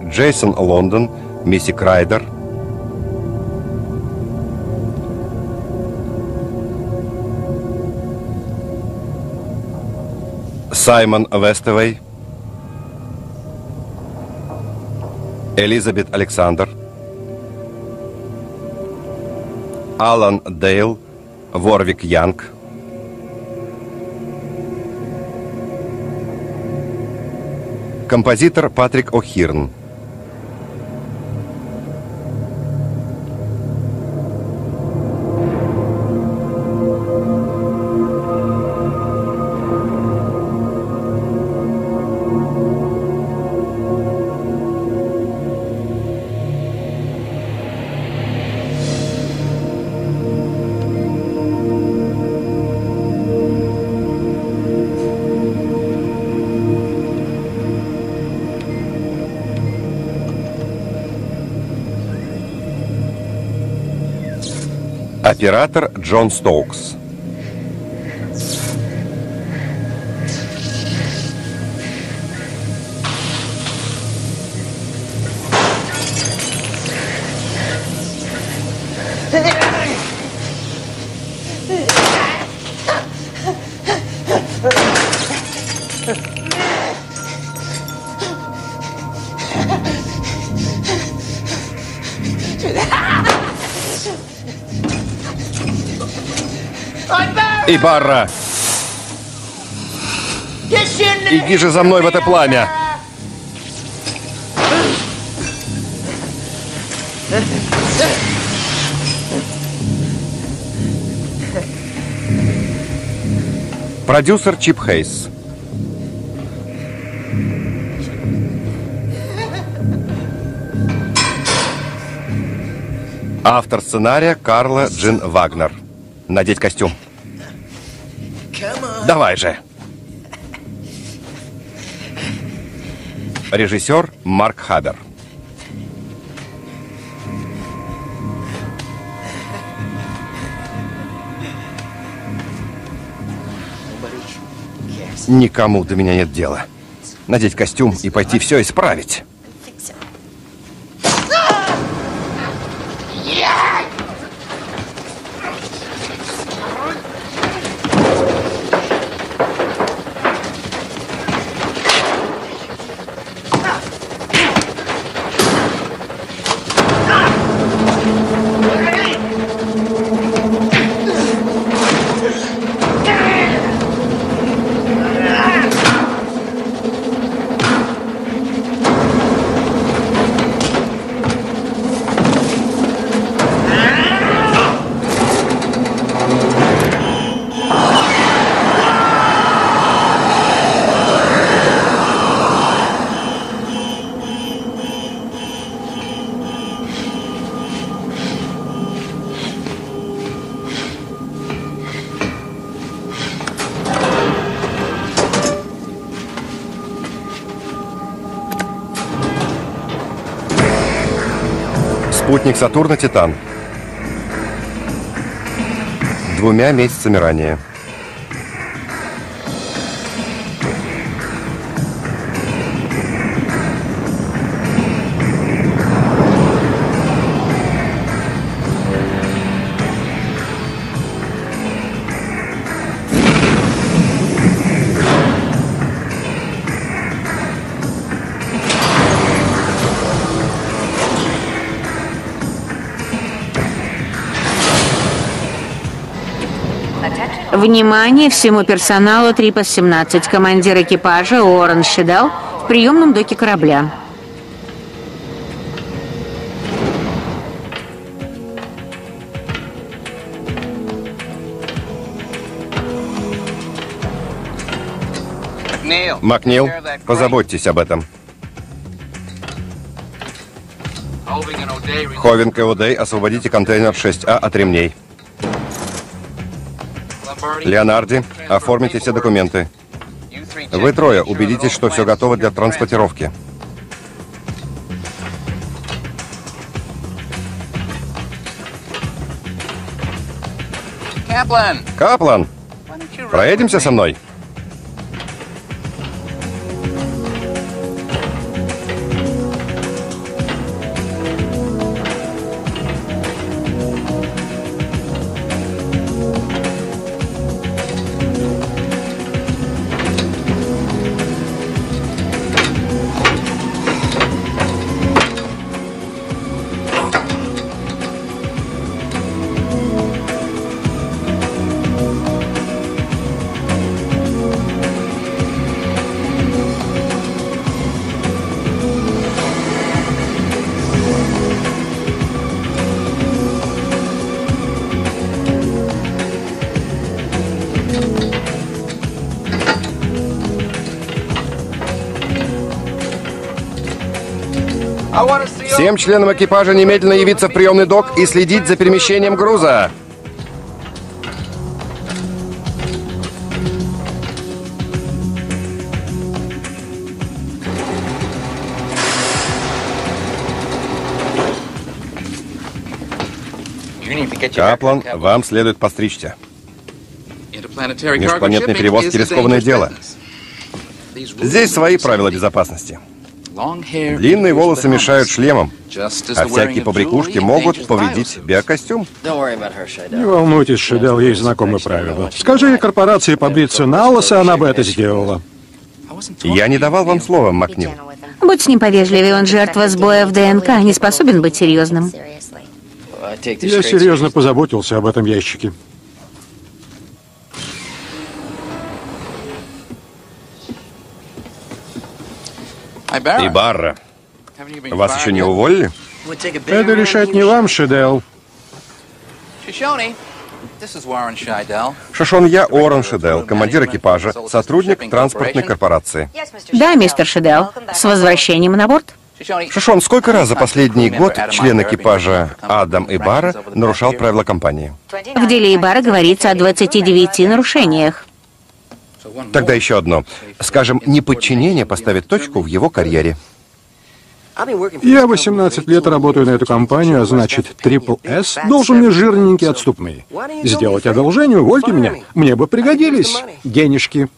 Джейсон Лондон, Мисси Крайдер. Саймон Вестевей. Элизабет Александр. Алан Дейл. Ворвик Янг. Композитор Патрик О'Хирн. Оператор Джон Стоукс. Ибарра! Иди же за мной в это пламя! Продюсер Чип Хейс. Автор сценария Карла Джин Вагнер. Надеть костюм. Давай же. Режиссер Марк Хабер. Никому до меня нет дела. Надеть костюм и пойти все исправить. Спутник Сатурна Титан. Двумя месяцами ранее. Внимание всему персоналу Трипас-17. Командир экипажа Уоррен Щедал в приемном доке корабля. Макнил, позаботьтесь об этом. Ховинг и Удей, освободите контейнер 6А от ремней. Леонарди, оформите все документы. Вы трое убедитесь, что все готово для транспортировки. Каплан, проедемся со мной? Всем членам экипажа немедленно явиться в приемный док и следить за перемещением груза. Каплан, вам следует постричься. Межпланетный перевоз – рискованное дело. Здесь свои правила безопасности. Длинные волосы мешают шлемам, а всякие побрякушки могут повредить биокостюм. Не волнуйтесь, Шидел, есть знакомые правила. Скажи корпорации побриться на лысо, она бы это сделала. Я не давал вам слова, Макнил. Будь с ним повежливее, он жертва сбоя в ДНК, не способен быть серьезным. Я серьезно позаботился об этом ящике. И Барра. Вас еще не уволили? Это решать не вам, Шидел. Шашон, я Орен Шедел, командир экипажа, сотрудник транспортной корпорации. Да, мистер Шидел, с возвращением на борт. Шашон, сколько раз за последний год член экипажа Адам Ибара нарушал правила компании? В деле Ибара говорится о 29 нарушениях. Тогда еще одно. Скажем, неподчинение поставит точку в его карьере. Я 18 лет работаю на эту компанию, а значит, Triple S должен мне жирненькие отступные. Сделать одолжение, увольте меня. Мне бы пригодились денежки.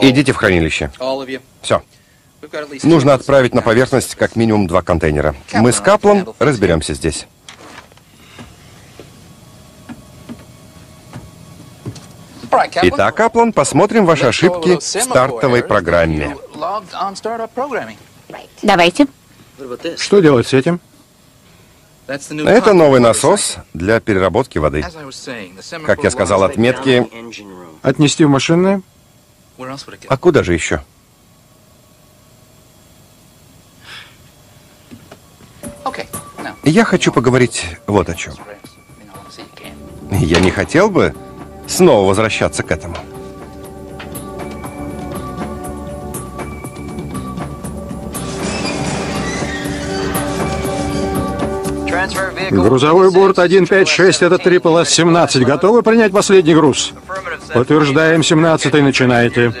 Идите в хранилище. Все. Нужно отправить на поверхность как минимум два контейнера. Мы с Каплом разберемся здесь. Итак, Каплан, посмотрим ваши ошибки в стартовой программе. Давайте. Что делать с этим? Это новый насос для переработки воды. Как я сказал, отметки... Отнести в машинное? А куда же еще? Я хочу поговорить вот о чем. Я не хотел бы снова возвращаться к этому. Грузовой борт 156, это Triple S-17. Готовы принять последний груз? Подтверждаем, 17 начинаете.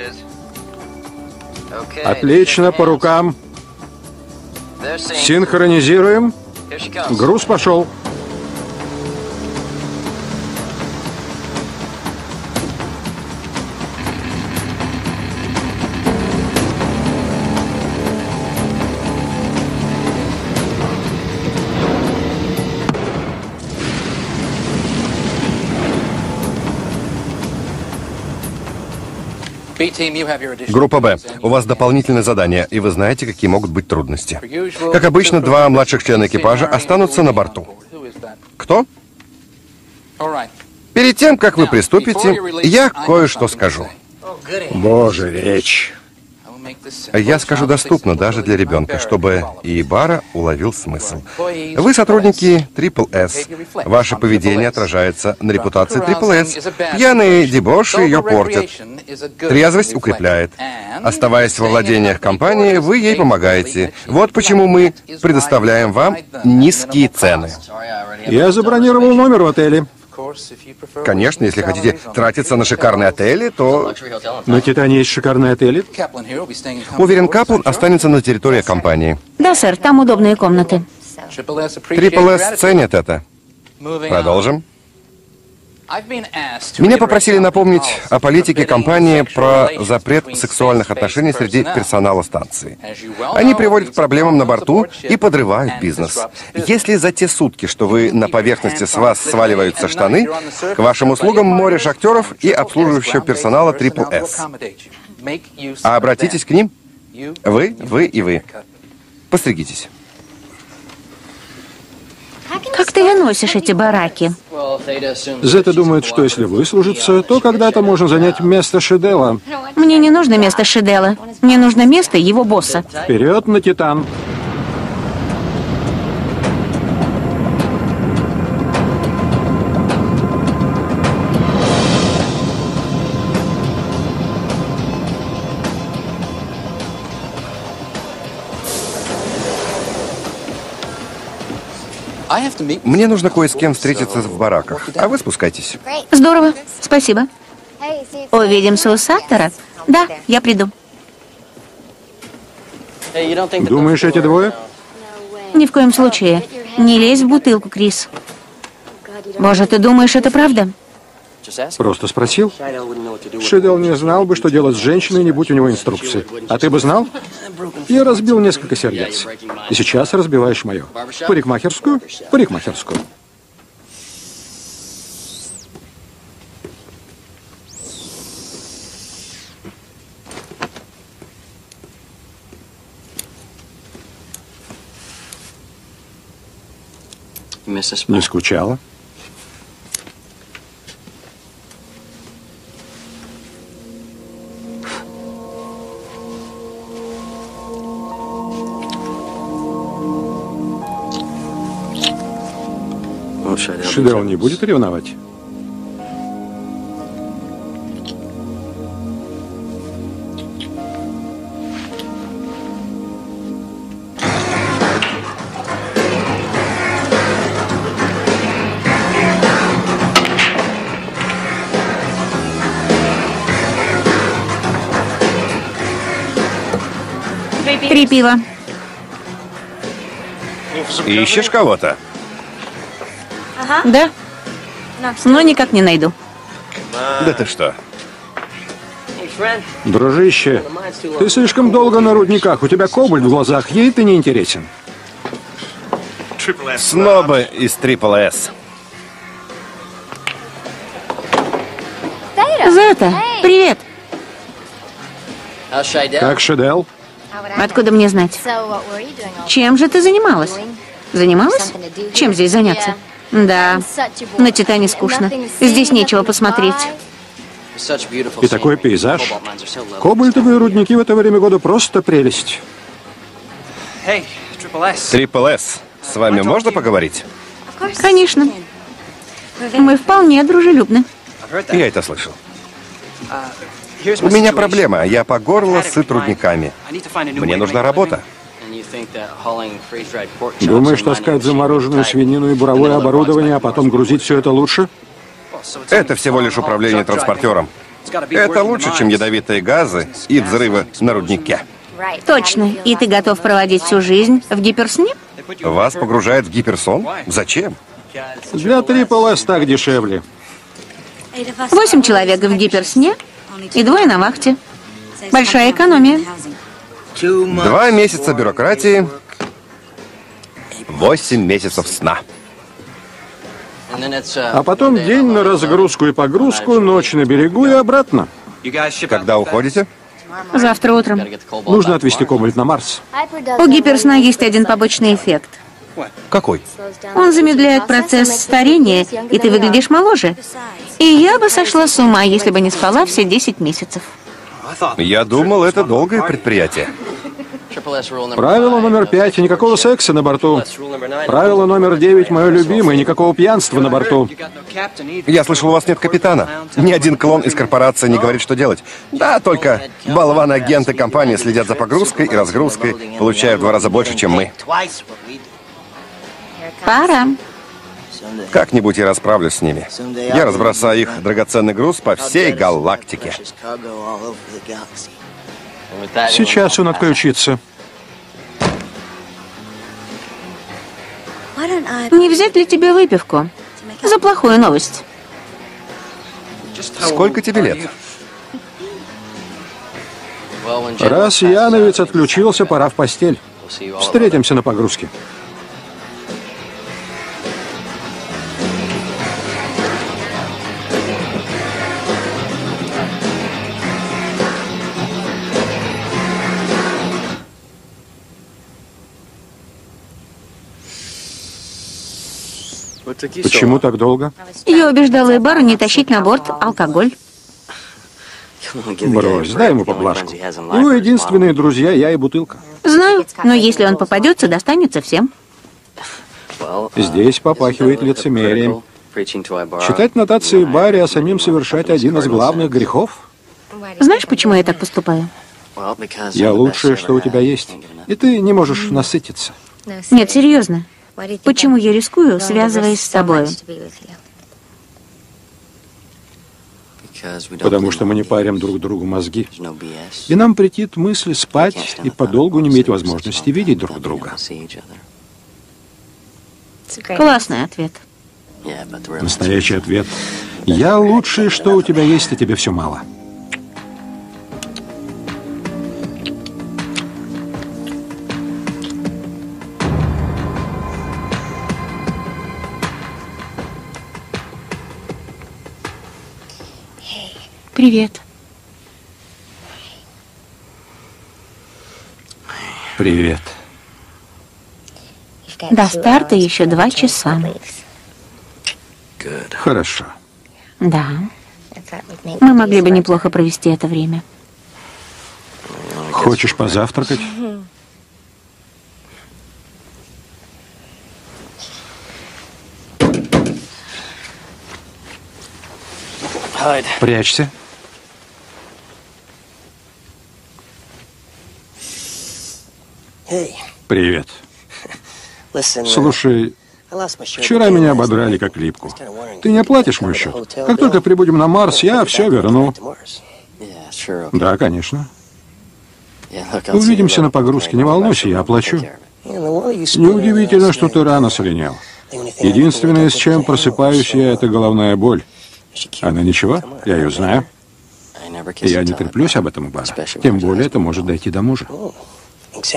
Отлично, по рукам. Синхронизируем. Груз пошел. Группа Б, у вас дополнительное задание, и вы знаете, какие могут быть трудности. Как обычно, два младших члена экипажа останутся на борту. Кто? Перед тем, как вы приступите, я кое-что скажу. Боже, речь. Я скажу доступно даже для ребенка, чтобы и Бара уловил смысл. Вы сотрудники Triple S. Ваше поведение отражается на репутации Triple S. Пьяные дебоши ее портят. Трезвость укрепляет. Оставаясь во владениях компании, вы ей помогаете. Вот почему мы предоставляем вам низкие цены. Я забронировал номер в отеле. Конечно, если хотите тратиться на шикарные отели, то... На Титане есть шикарные отели. Уверен, Каплан останется на территории компании. Да, сэр, там удобные комнаты. Трипл С ценит это. Продолжим. Меня попросили напомнить о политике компании про запрет сексуальных отношений среди персонала станции. Они приводят к проблемам на борту и подрывают бизнес. Если за те сутки, что вы на поверхности с вас сваливаются штаны, к вашим услугам море шахтеров и обслуживающего персонала Triple S. А обратитесь к ним. Вы, вы и вы. Постригитесь. Как ты выносишь эти бараки? Зета думает, что если выслужиться, то когда-то можно занять место Шедела. Мне не нужно место Шидела. Мне нужно место его босса. Вперед на Титан. Мне нужно кое с кем встретиться в бараках, а вы спускайтесь. Здорово, спасибо. Увидимся у Саттера? Да, я приду. Думаешь, эти двое? Ни в коем случае. Не лезь в бутылку, Крис. Боже, ты думаешь, это правда? Просто спросил. Шидел не знал бы, что делать с женщиной, не будь у него инструкции. А ты бы знал? Я разбил несколько сердец. И сейчас разбиваешь мое. Парикмахерскую? Парикмахерскую. Не скучала? Шидел не будет ревновать? Три пива. Ищешь кого-то? Да? Но никак не найду. Да ты что? Дружище, ты слишком долго на рудниках. У тебя кобальт в глазах. Ей ты не интересен. Снобы из Трипл С. Зета, привет. Как Шидел? Откуда мне знать? Чем же ты занималась? Занималась? Чем здесь заняться? Да, на Титане скучно. Здесь нечего посмотреть. И такой пейзаж. Кобальтовые рудники в это время года просто прелесть. Трипл С. С вами можно поговорить? Конечно. Мы вполне дружелюбны. Я это слышал. У меня проблема. Я по горло сыт рудниками. Мне нужна работа. Думаешь, таскать замороженную свинину и буровое оборудование, а потом грузить все это лучше? Это всего лишь управление транспортером. Это лучше, чем ядовитые газы и взрывы на руднике. Точно. И ты готов проводить всю жизнь в гиперсне? Вас погружают в гиперсон? Зачем? Для Трипл так дешевле. Восемь человек в гиперсне и двое на вахте. Большая экономия. Два месяца бюрократии, восемь месяцев сна. А потом день на разгрузку и погрузку, ночь на берегу и обратно. Когда уходите? Завтра утром. Нужно отвезти Кобальт на Марс. У гиперсна есть один побочный эффект. Какой? Он замедляет процесс старения, и ты выглядишь моложе. И я бы сошла с ума, если бы не спала все 10 месяцев. Я думал, это долгое предприятие. Правило номер пять – никакого секса на борту. Правило номер девять – мое любимое – никакого пьянства на борту. Я слышал, у вас нет капитана. Ни один клон из корпорации не говорит, что делать. Да, только болваны-агенты компании следят за погрузкой и разгрузкой, получая в два раза больше, чем мы. Пора. Как-нибудь я расправлюсь с ними. Я разбросаю их драгоценный груз по всей галактике. Сейчас он отключится. Не взять ли тебе выпивку? За плохую новость. Сколько тебе лет? Раз Яновец отключился, пора в постель. Встретимся на погрузке. Почему так долго? Я убеждала Эбару не тащить на борт алкоголь. Брось, дай ему поблажку. Его единственные друзья я и бутылка. Знаю, но если он попадется, достанется всем. Здесь попахивает лицемерием. Читать нотации Барри, а самим совершать один из главных грехов? Знаешь, почему я так поступаю? Я лучшее, что у тебя есть. И ты не можешь насытиться. Нет, серьезно. Почему я рискую, связываясь с тобой? Потому что мы не парим друг другу мозги. И нам претит мысль спать и подолгу не иметь возможности видеть друг друга. Классный ответ. Настоящий ответ. Я лучшее, что у тебя есть, а тебе все мало. Привет. Привет. До старта еще два часа. Хорошо. Да. Мы могли бы неплохо провести это время. Хочешь позавтракать? Прячься. Привет. Слушай, вчера меня ободрали как липку. Ты не оплатишь мой счет? Как только прибудем на Марс, я все верну. Да, конечно. Увидимся на погрузке, не волнуйся, я оплачу. Неудивительно, что ты рано слинял. Единственное, с чем просыпаюсь я, это головная боль. Она ничего, я ее знаю. Я не треплюсь об этом, Бар. Тем более это может дойти до мужа.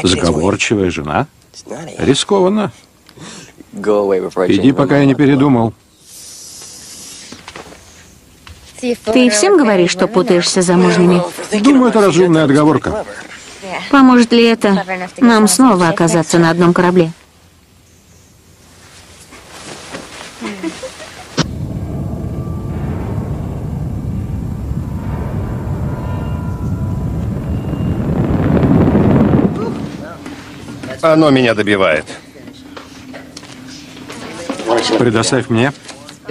Заговорчивая жена. Рискованно. Иди, пока я не передумал. Ты всем говоришь, что путаешься с замужними? Думаю, это разумная отговорка. Поможет ли это нам снова оказаться на одном корабле? Оно меня добивает. Предоставь мне.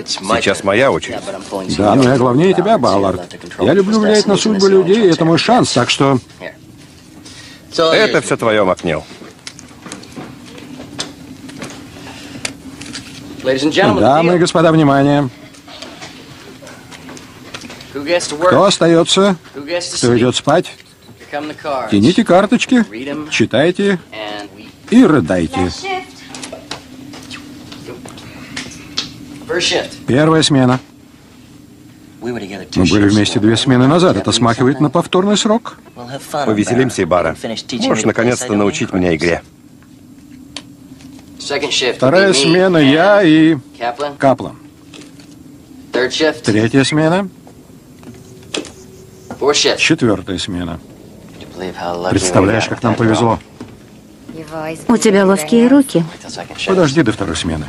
Сейчас моя очередь. Да, но я главнее тебя, Баллард. Я люблю влиять на судьбы людей, и это мой шанс, так что... Это все твое, Макнил. Дамы и господа, внимание. Кто остается? Кто идет спать? Тяните карточки, читайте и рыдайте. Первая смена. Мы были вместе две смены назад. Это смахивает на повторный срок. Повеселимся, Бара. Можешь наконец-то научить меня игре. Вторая смена я и Каплан. Третья смена. Четвертая смена. Представляешь, как нам повезло. У тебя ловкие руки. Подожди до второй смены.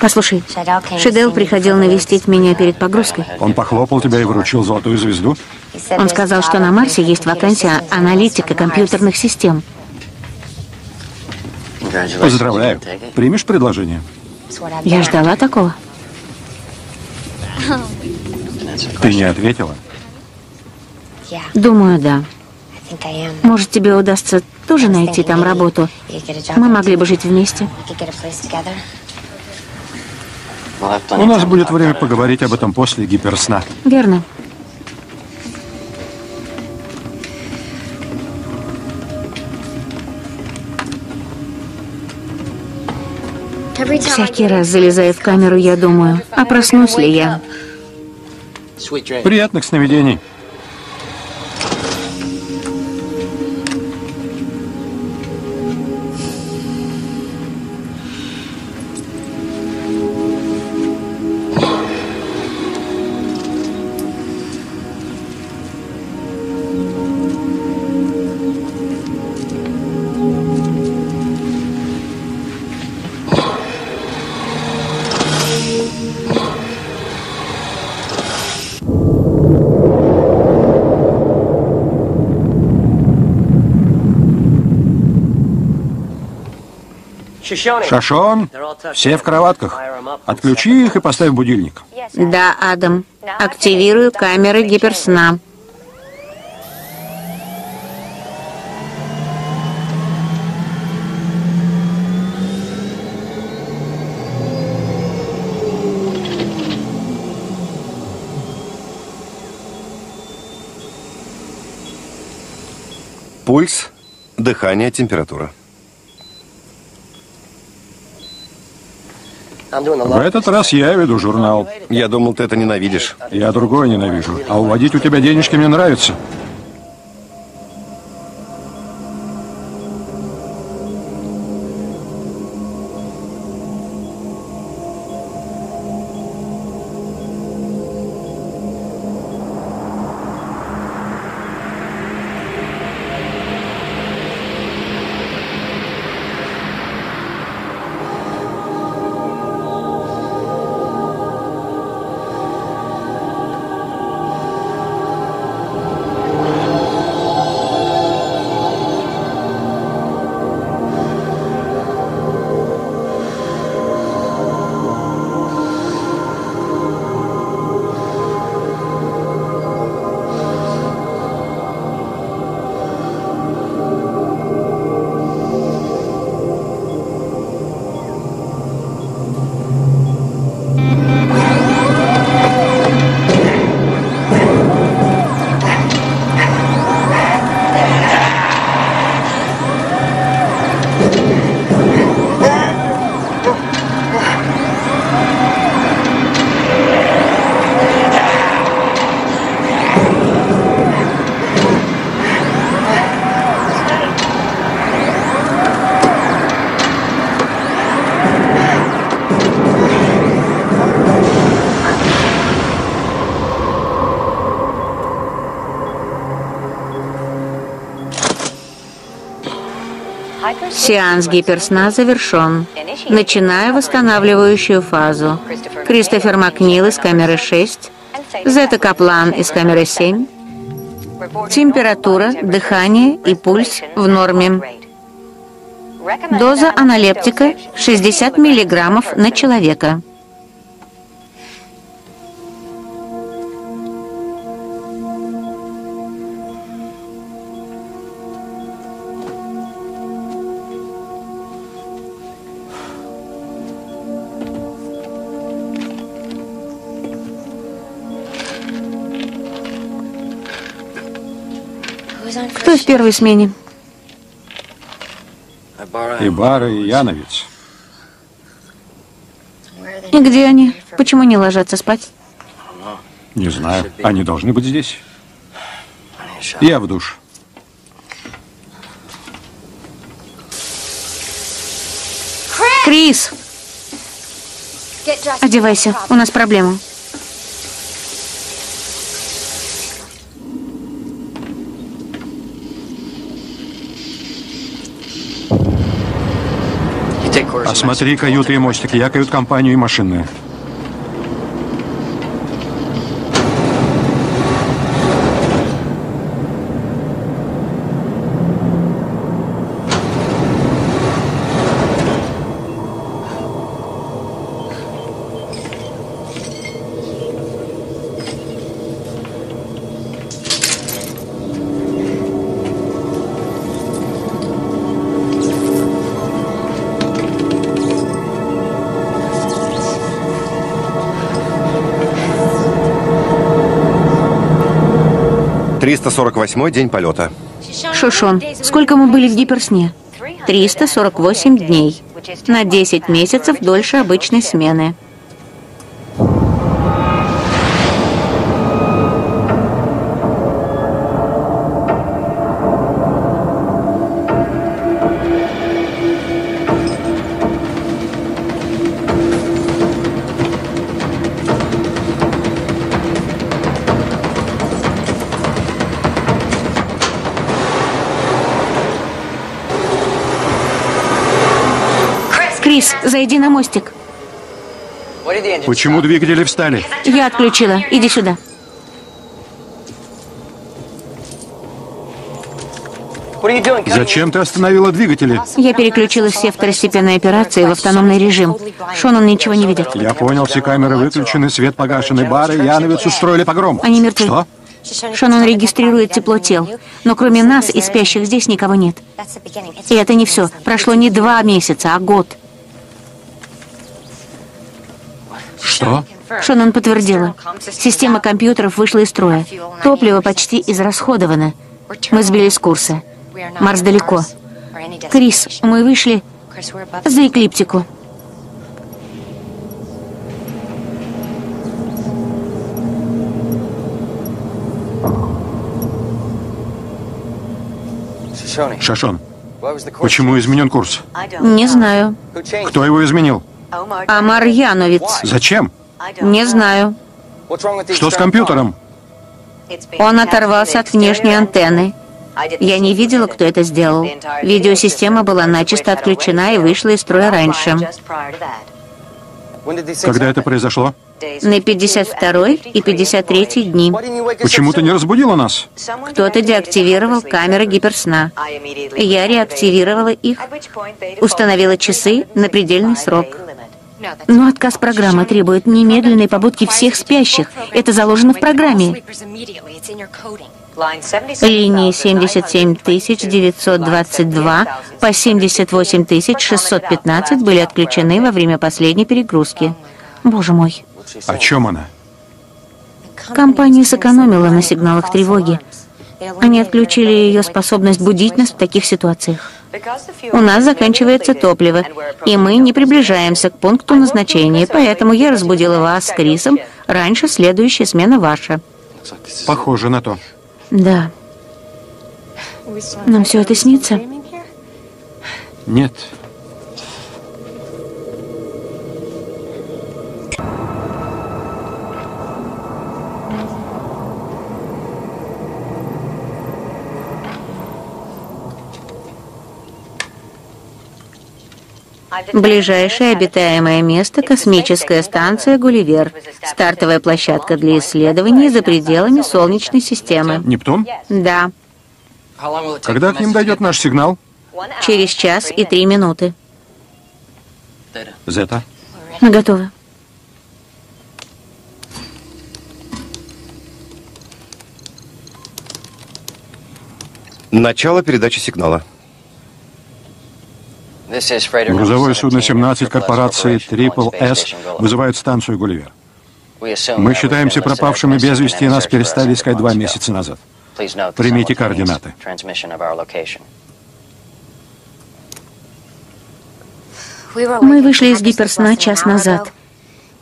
Послушай, Шидел приходил навестить меня перед погрузкой. Он похлопал тебя и вручил золотую звезду. Он сказал, что на Марсе есть вакансия аналитика компьютерных систем. Поздравляю. Примешь предложение? Я ждала такого. Ты не ответила? Думаю, да. Может, тебе удастся тоже найти там работу? Мы могли бы жить вместе. У нас будет время поговорить об этом после гиперсна. Верно. Всякий раз, залезая в камеру, я думаю, а проснусь ли я? Приятных сновидений. Шашон, все в кроватках. Отключи их и поставь будильник. Да, Адам. Активирую камеры гиперсна. Пульс, дыхание, температура. В этот раз я веду журнал. Я думал, ты это ненавидишь. Я другое ненавижу. А уводить у тебя денежки мне нравится. Сеанс гиперсна завершен. Начинаю восстанавливающую фазу. Кристофер Макнил из камеры 6, Зета Каплан из камеры 7. Температура, дыхание и пульс в норме. Доза аналептика 60 миллиграммов на человека. Первой смене? И Бара, и Яновец. И где они? Почему не ложатся спать? Не знаю. Они должны быть здесь. Я в душ. Крис! Одевайся, у нас проблема. Осмотри каюты и мостики. Я кают компанию и машины. 348 день полета. Шушон, сколько мы были в гиперсне? 348 дней. На 10 месяцев дольше обычной смены. Зайди на мостик. Почему двигатели встали? Я отключила. Иди сюда. Зачем ты остановила двигатели? Я переключила все второстепенные операции в автономный режим. Шонон ничего не видит. Я понял, все камеры выключены, свет погашен, и бары, Яновец устроили погром. Они мертвы. Что? Шонон регистрирует тепло тел. Но кроме нас и спящих здесь никого нет. И это не все. Прошло не два месяца, а год. Что? Шонон подтвердила. Система компьютеров вышла из строя. Топливо почти израсходовано. Мы сбились с курса. Марс далеко. Крис, мы вышли за эклиптику. Шашон, почему изменен курс? Не знаю. Кто его изменил? Амар Яновец. Зачем? Не знаю. Что с компьютером? Он оторвался от внешней антенны. Я не видела, кто это сделал. Видеосистема была начисто отключена и вышла из строя раньше. Когда это произошло? На 52 и 53 дни. Почему ты не разбудила нас? Кто-то деактивировал камеры гиперсна. Я реактивировала их, установила часы на предельный срок. Но отказ программы требует немедленной побудки всех спящих. Это заложено в программе. Линии 77922 по 78615 были отключены во время последней перегрузки. Боже мой. О чем она? Компания сэкономила на сигналах тревоги. Они отключили ее способность будить нас в таких ситуациях. У нас заканчивается топливо, и мы не приближаемся к пункту назначения, поэтому я разбудила вас с Крисом раньше следующая смена ваша. Похоже на то. Да. Нам все это снится? Нет. Ближайшее обитаемое место – космическая станция «Гулливер». Стартовая площадка для исследований за пределами Солнечной системы. Нептун? Да, Когда к ним дойдет наш сигнал? через час и три минуты. Зета. Мы готовы. Начало передачи сигнала. Грузовое судно 17 корпорации Triple S вызывает станцию Гулливер. Мы считаемся пропавшими без вести, и нас перестали искать два месяца назад. Примите координаты. Мы вышли из гиперсна час назад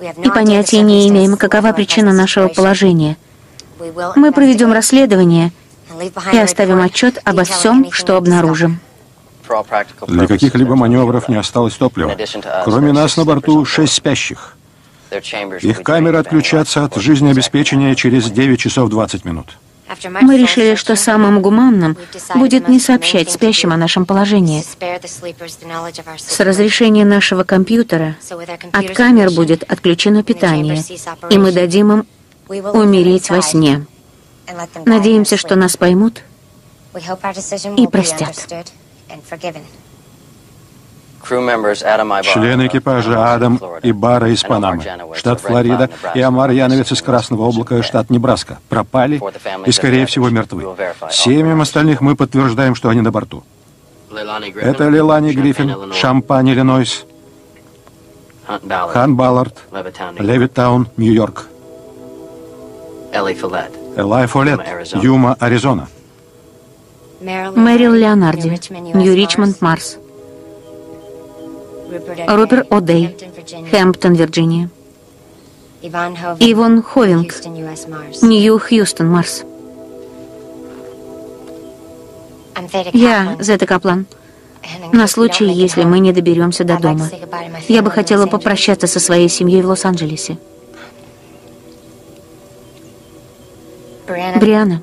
и понятия не имеем, какова причина нашего положения. Мы проведем расследование и оставим отчет обо всем, что обнаружим. Для каких-либо маневров не осталось топлива. Кроме нас на борту шесть спящих. Их камеры отключатся от жизнеобеспечения через 9 часов 20 минут. Мы решили, что самым гуманным будет не сообщать спящим о нашем положении. С разрешения нашего компьютера от камер будет отключено питание, и мы дадим им умереть во сне. Надеемся, что нас поймут и простят. Члены экипажа Адам и Бара из Панамы, штат Флорида, и Амар Яновец из Красного облака, штат Небраска, пропали и, скорее всего, мертвы. Семьям остальных мы подтверждаем, что они на борту. Это Лилани Гриффин, Шампань, Иллинойс, Хан Баллард, Левиттаун, Нью-Йорк, Элай Фолет, Юма, Аризона, Мэрил Леонарди, Нью-Ричмонд, Марс. Роберт О'Дей, Хэмптон, Вирджиния. Иван Ховинг, Нью-Хьюстон, Марс. Я Зета Каплан. На случай, если мы не доберемся до дома. Я бы хотела попрощаться со своей семьей в Лос-Анджелесе. Бриана,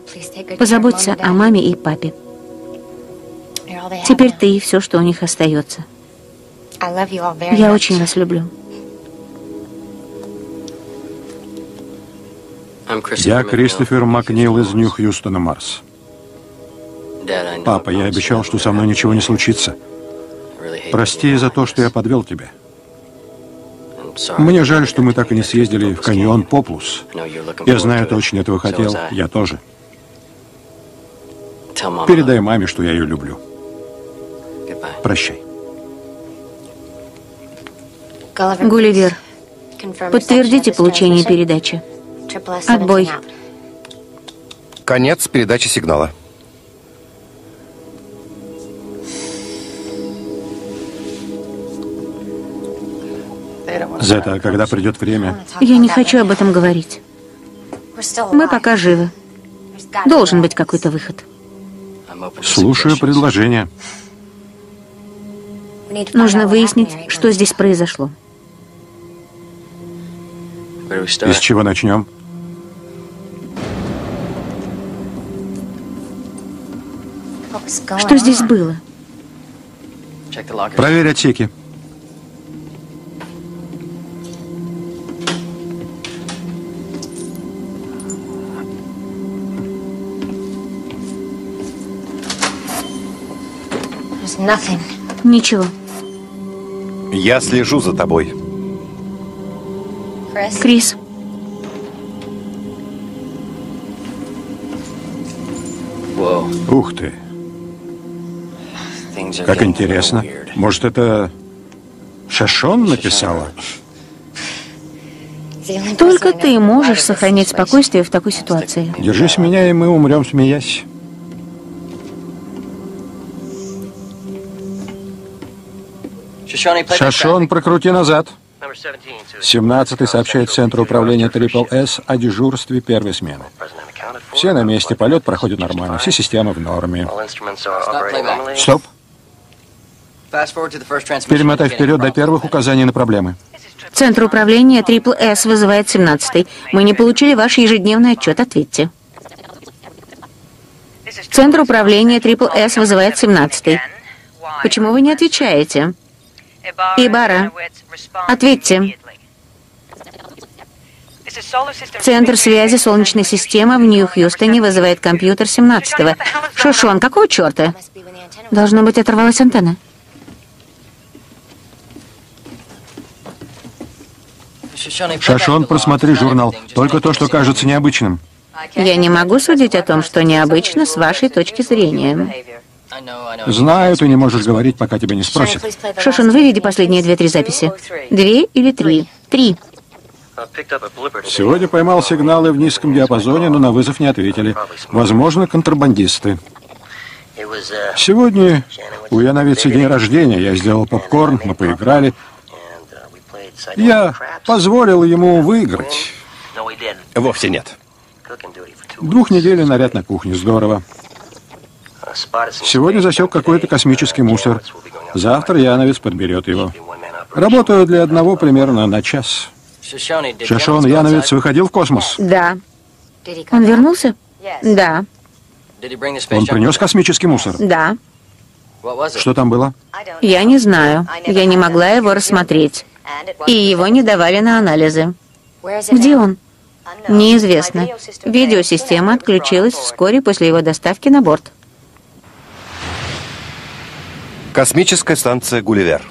позаботься о маме и папе. Теперь ты и все, что у них остается. Я очень вас люблю. Я Кристофер Макнил из Нью-Хьюстона, Марс. Папа, я обещал, что со мной ничего не случится. Прости за то, что я подвел тебя. Мне жаль, что мы так и не съездили в каньон Поплус. Я знаю, ты очень этого хотел. Я тоже. Передай маме, что я ее люблю. Прощай. Гулливер, подтвердите получение передачи. Отбой. Конец передачи сигнала. Зета, а когда придет время? Я не хочу об этом говорить. Мы пока живы. Должен быть какой-то выход. Слушаю предложение. Нужно выяснить, что здесь произошло. Из чего начнем? Что здесь было? Проверь отсеки. Ничего. Я слежу за тобой. Крис, Ух ты, как интересно. Может, это Шашон написала? только ты можешь сохранять спокойствие в такой ситуации. Держись меня, и мы умрем, смеясь. Шашон, прокрути назад. 17-й сообщает Центру управления Трипл С о дежурстве первой смены. Все на месте, полет проходит нормально, все системы в норме. Стоп. Перемотай вперед до первых указаний на проблемы. Центр управления Трипл С вызывает 17-й. Мы не получили ваш ежедневный отчет. Ответьте. Центр управления Трипл С вызывает 17-й. Почему вы не отвечаете? Ибара, ответьте. Центр связи Солнечной системы в Нью-Хьюстоне вызывает компьютер 17-го. Шушон, какого черта? Должно быть, оторвалась антенна. Шашон, просмотри журнал. Только то, что кажется необычным. Я не могу судить о том, что необычно с вашей точки зрения. Знаю, ты не можешь говорить, пока тебя не спросят. Шушин, выведи последние две-три записи. Две или три? Три. Сегодня поймал сигналы в низком диапазоне, но на вызов не ответили. Возможно, контрабандисты. Сегодня у Яновицы день рождения. Я сделал попкорн, мы поиграли. Я позволил ему выиграть. Вовсе нет. Двухнедельный наряд на кухне. Здорово. Сегодня засек какой-то космический мусор. Завтра Яновец подберет его. Работаю для одного примерно на час. Шашон Яновец выходил в космос. Да. Он вернулся? Да. Он принес космический мусор. Да. Что там было? Я не знаю. Я не могла его рассмотреть. И его не давали на анализы. Где он? Неизвестно. Видеосистема отключилась вскоре после его доставки на борт. Космическая станция Гулливер.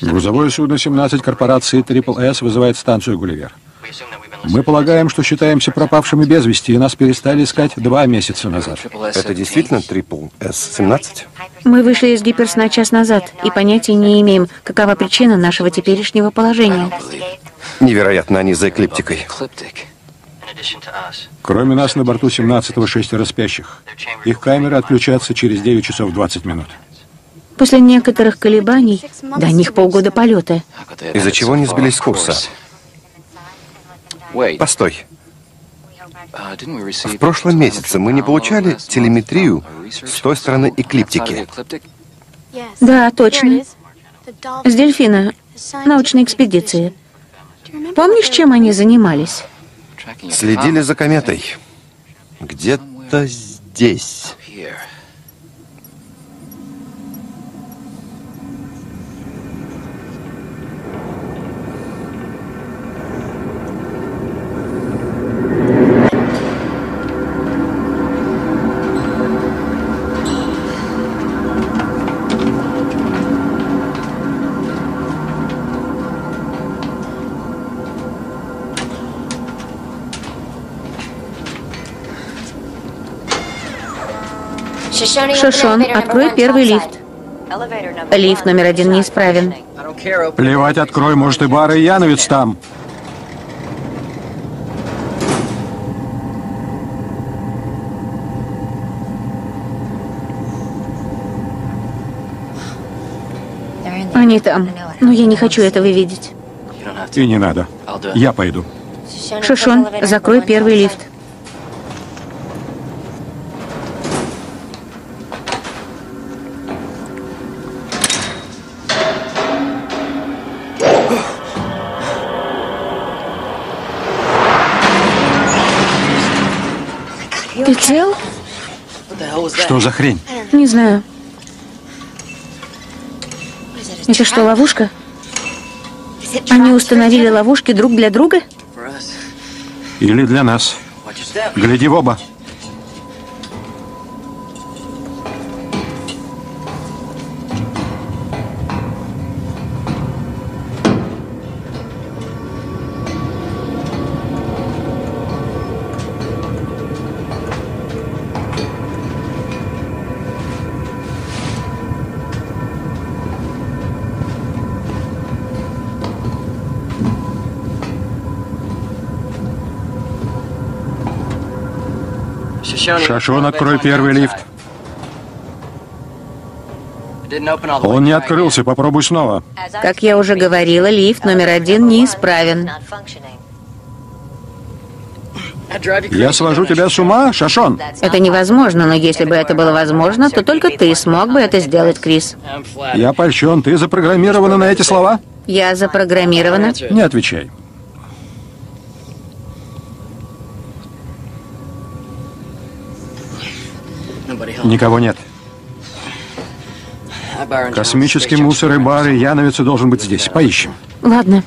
Грузовое судно 17 корпорации Triple S вызывает станцию Гулливер. Мы полагаем, что считаемся пропавшими без вести, и нас перестали искать два месяца назад. Это действительно Triple S-17? Мы вышли из гиперсна час назад и понятия не имеем, какова причина нашего теперешнего положения. Невероятно, они за эклиптикой. Кроме нас на борту 17-го шестеро спящих. Их камеры отключатся через 9 часов 20 минут. После некоторых колебаний, до них полгода полета, Из-за чего не сбились с курса? Постой. В прошлом месяце мы не получали телеметрию с той стороны эклиптики. Да, точно. С дельфина. Научной экспедиции. Помнишь, чем они занимались? Следили за кометой. Где-то здесь. Шошон, открой первый лифт. Лифт номер один неисправен. Плевать, открой, может, и Бара и Яновец там. Они там, но я не хочу этого видеть. И не надо. Я пойду. Шишон, закрой первый лифт. Что за хрень? Не знаю. Это что, ловушка? Они установили ловушки друг для друга? Или для нас. Гляди в оба. Шашон, открой первый лифт. Он не открылся, попробуй снова. Как я уже говорила, лифт номер один неисправен. Я свожу тебя с ума, Шашон? Это невозможно, но если бы это было возможно, то только ты смог бы это сделать, Крис. Я польщен. Ты запрограммирована на эти слова? Я запрограммирована. Не отвечай. Никого нет. Космический мусор и бары. Яновец должен быть здесь. Поищем. Ладно.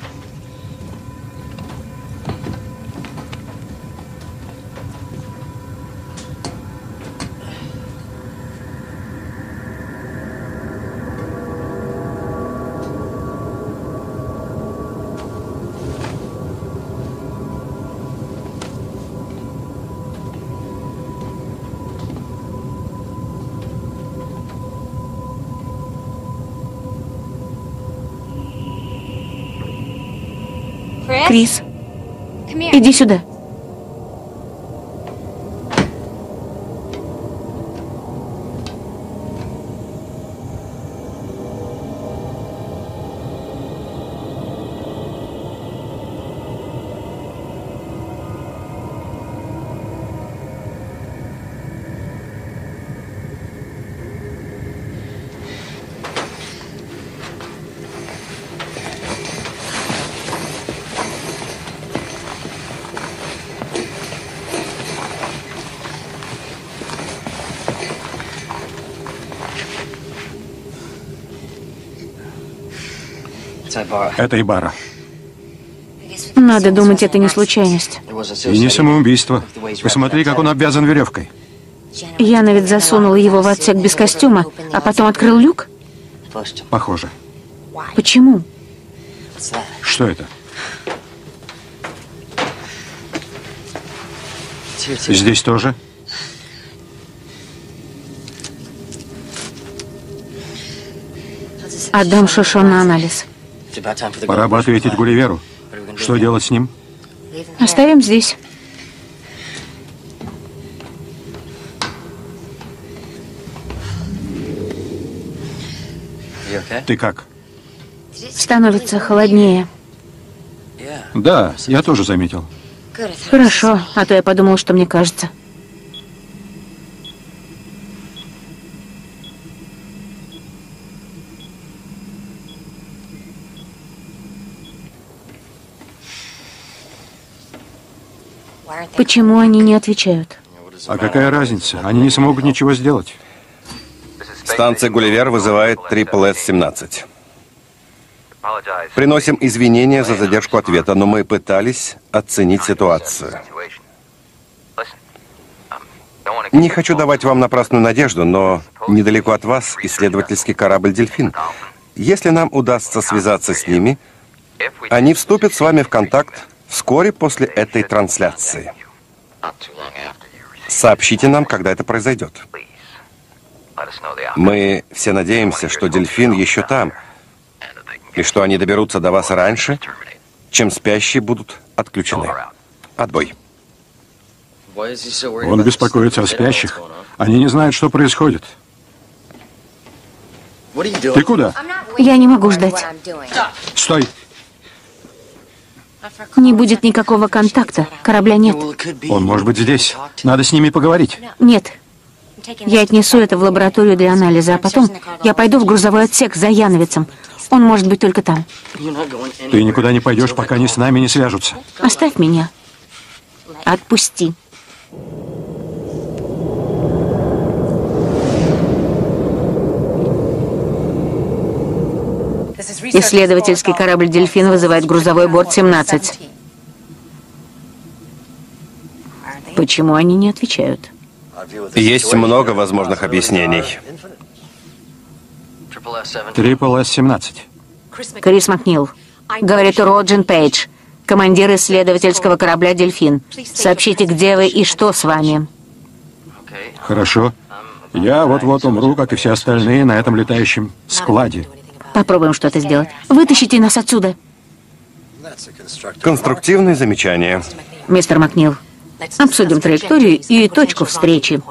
Это Ибара. Надо думать, это не случайность. И не самоубийство. Посмотри, как он обвязан веревкой. Яна ведь засунула его в отсек без костюма, а потом открыл люк? Похоже. Почему? Что это? Здесь тоже? Отдам Шишон на анализ. Пора бы ответить Гулливеру. Что делать с ним? Оставим здесь. Ты как? Становится холоднее. Да, я тоже заметил. Хорошо, а то я подумал, что мне кажется. Почему они не отвечают? А какая разница? Они не смогут ничего сделать. Станция Гулливер вызывает Трипл С-17. Приносим извинения за задержку ответа, но мы пытались оценить ситуацию. Не хочу давать вам напрасную надежду, но недалеко от вас исследовательский корабль «Дельфин». Если нам удастся связаться с ними, они вступят с вами в контакт вскоре после этой трансляции. Сообщите нам, когда это произойдет. Мы все надеемся, что дельфин еще там, и что они доберутся до вас раньше, чем спящие будут отключены. Отбой. Он беспокоится о спящих. Они не знают, что происходит. Ты куда? Я не могу ждать. Стой. Не будет никакого контакта. Корабля нет. Он может быть здесь. Надо с ними поговорить. Нет. Я отнесу это в лабораторию для анализа, а потом я пойду в грузовой отсек за Яновицем. Он может быть только там. Ты никуда не пойдешь, пока они с нами не свяжутся. Оставь меня. Отпусти. Исследовательский корабль «Дельфин» вызывает грузовой борт 17. Почему они не отвечают? Есть много возможных объяснений. Трипл С-17. Крис Макнил. Говорит Роджин Пейдж, командир исследовательского корабля «Дельфин». Сообщите, где вы и что с вами. Хорошо. Я вот-вот умру, как и все остальные на этом летающем складе. Попробуем что-то сделать. Вытащите нас отсюда. Конструктивные замечания. Мистер Макнил, обсудим траекторию и точку встречи.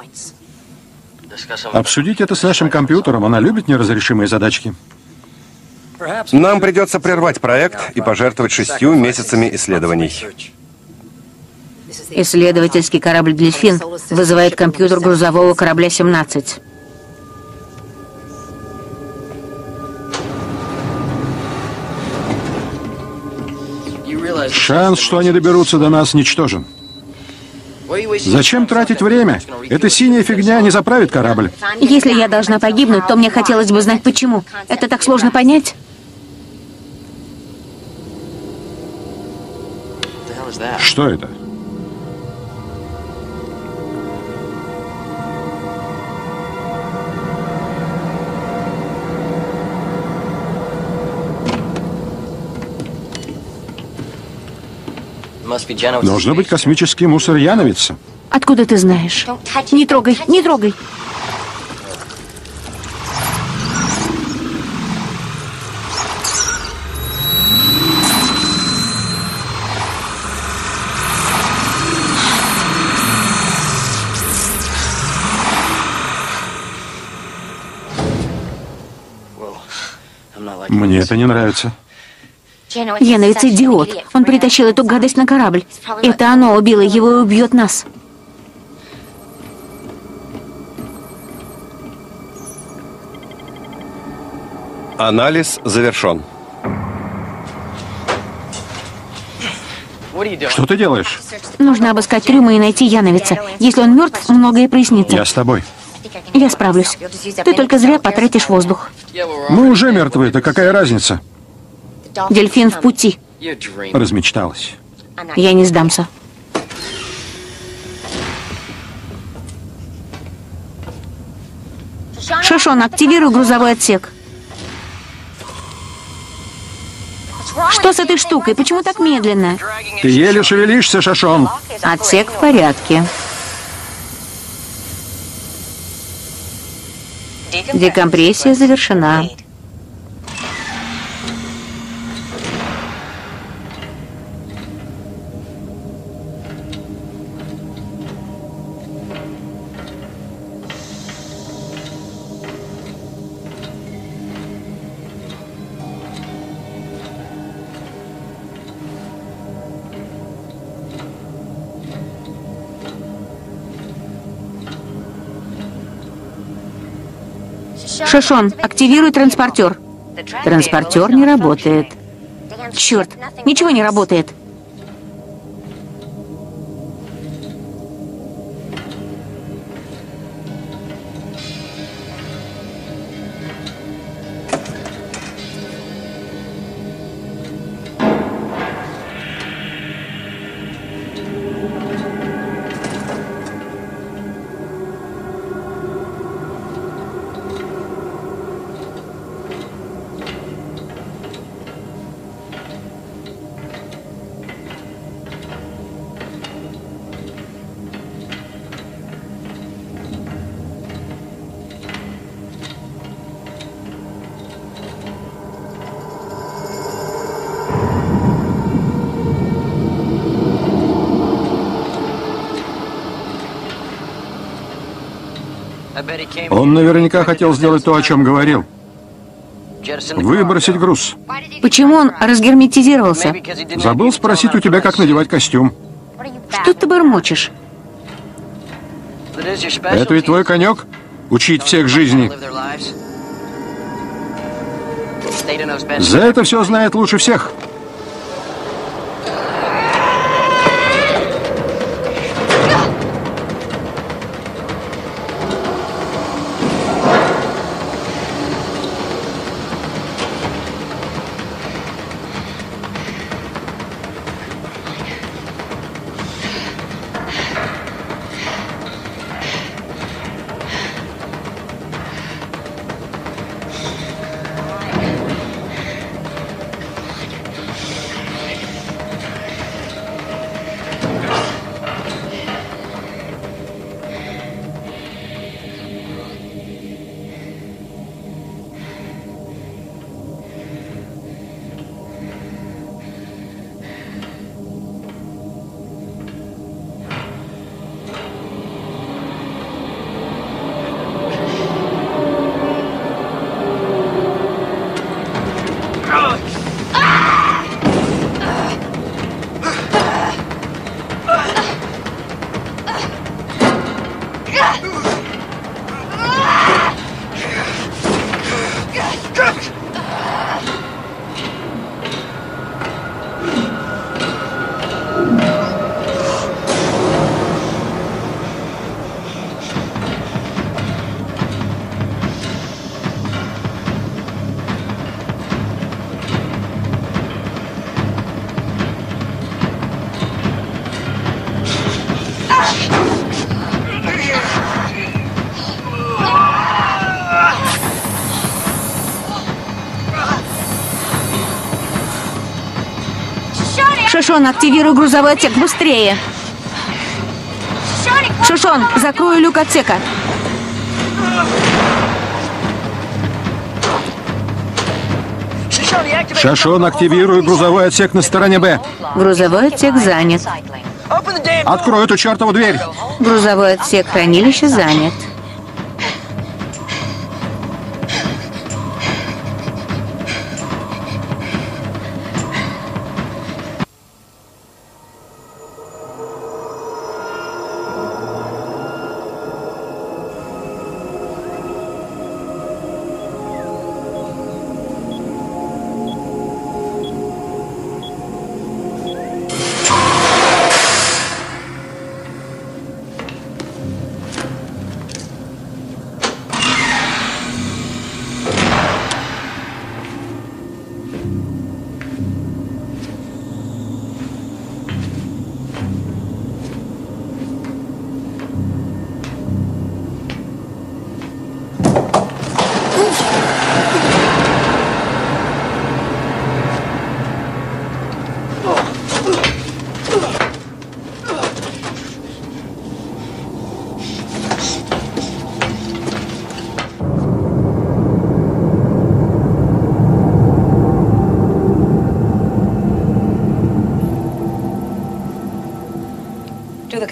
Обсудить это с нашим компьютером. Она любит неразрешимые задачки. Нам придется прервать проект и пожертвовать шестью месяцами исследований. Исследовательский корабль «Дельфин» вызывает компьютер грузового корабля 17. Шанс, что они доберутся до нас, ничтожен. Зачем тратить время? Эта синяя фигня не заправит корабль. Если я должна погибнуть, то мне хотелось бы знать, почему. Это так сложно понять? Что это? Должно быть космический мусор Яновица. Откуда ты знаешь? Не трогай, не трогай. Мне это не нравится. Яновец идиот. Он притащил эту гадость на корабль. Это оно убило его и убьет нас. Анализ завершен. Что ты делаешь? Нужно обыскать трюмы и найти Яновица. Если он мертв, многое прояснится. Я с тобой. Я справлюсь. Ты только зря потратишь воздух. Мы уже мертвы, да какая разница? Дельфин в пути. Размечталась. Я не сдамся. Шишон, активируй грузовой отсек. Что с этой штукой? Почему так медленно? Ты еле шевелишься, Шашон. Отсек в порядке. Декомпрессия завершена. Шишон, активируй транспортер. Транспортер не работает. Черт, ничего не работает. Он наверняка хотел сделать то, о чем говорил. Выбросить груз. Почему он разгерметизировался? Забыл спросить у тебя, как надевать костюм. Что ты бормочешь? Это ведь твой конек? Учить всех жизни. За это все знает лучше всех. Шишон, активируй грузовой отсек быстрее. Шишон, закрой люк отсека. Шашон, активируй грузовой отсек на стороне Б. Грузовой отсек занят. Открой эту чертову дверь. Грузовой отсек хранилища занят.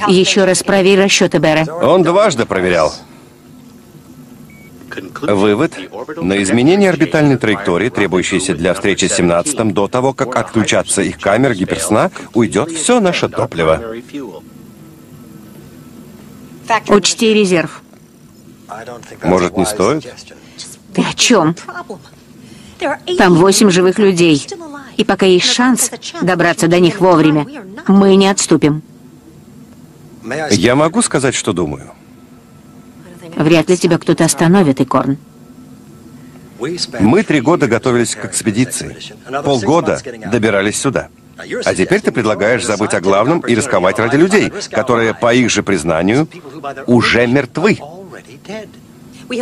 Еще раз проверь расчеты, Бера. Он дважды проверял. Вывод. На изменение орбитальной траектории, требующейся для встречи с 17 до того, как отключатся их камеры гиперсна, уйдет все наше топливо. Учти резерв. Может, не стоит? Ты о чем? Там восемь живых людей. И пока есть шанс добраться до них вовремя, мы не отступим. Я могу сказать, что думаю. Вряд ли тебя кто-то остановит, Икорн. Мы три года готовились к экспедиции. Полгода добирались сюда. А теперь ты предлагаешь забыть о главном и рисковать ради людей, которые, по их же признанию, уже мертвы.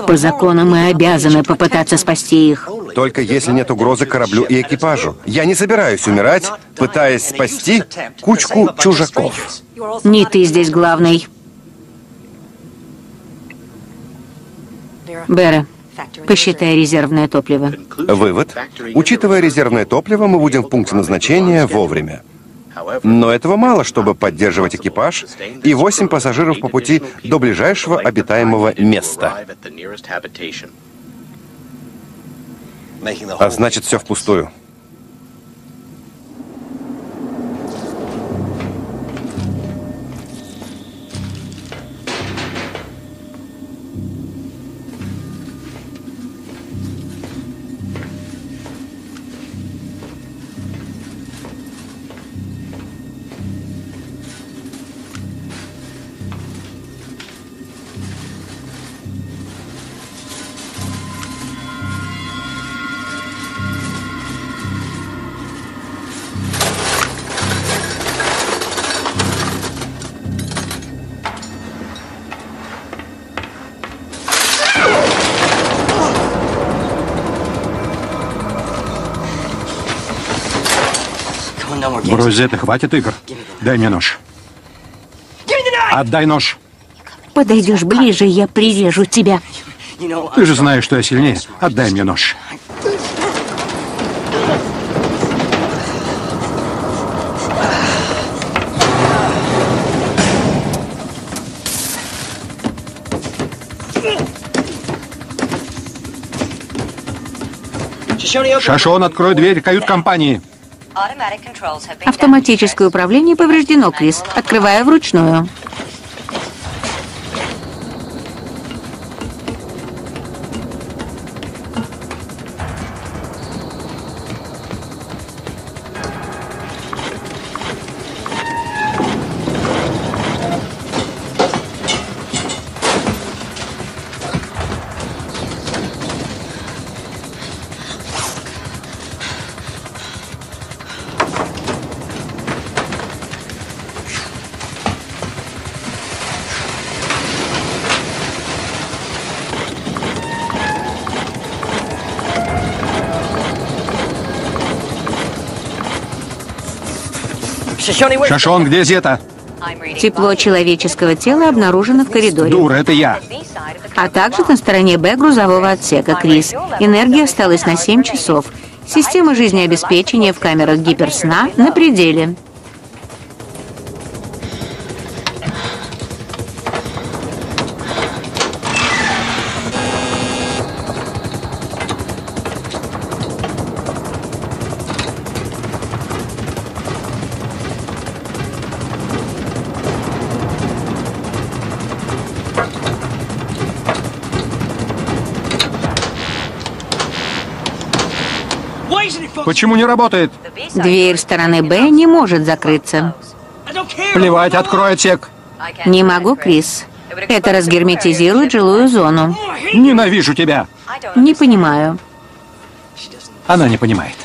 По закону мы обязаны попытаться спасти их. Только если нет угрозы кораблю и экипажу. Я не собираюсь умирать, пытаясь спасти кучку чужаков. Не ты здесь главный. Бера, посчитай резервное топливо. Вывод. Учитывая резервное топливо, мы будем в пункте назначения вовремя. Но этого мало, чтобы поддерживать экипаж и восемь пассажиров по пути до ближайшего обитаемого места. А значит, все впустую. Это, хватит игр. Дай мне нож. Отдай нож. Подойдешь ближе, я прирежу тебя. Ты же знаешь, что я сильнее. Отдай мне нож. Шашон, открой дверь кают-компании. Автоматическое управление повреждено, Крис. Открываю вручную. Шашон, где Зета? Тепло человеческого тела обнаружено в коридоре. Дура, это я. А также на стороне Б грузового отсека, Крис. Энергия осталась на 7 часов. Система жизнеобеспечения в камерах гиперсна на пределе. Почему не работает? Дверь стороны Б не может закрыться. Плевать, открой отсек. Не могу, Крис. Это разгерметизирует жилую зону. Ненавижу тебя. Не понимаю. Она не понимает.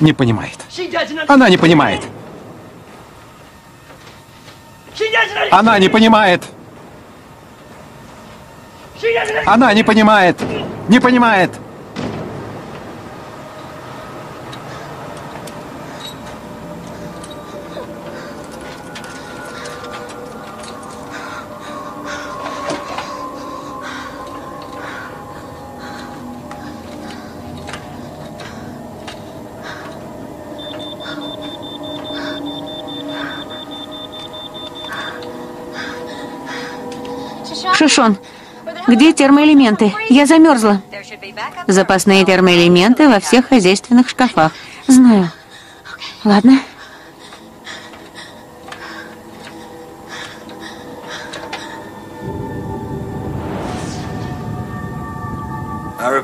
Не понимает. Она не понимает. Она не понимает. Она не понимает. Не понимает. Где термоэлементы? Я замерзла. Запасные термоэлементы во всех хозяйственных шкафах. Знаю. Ладно.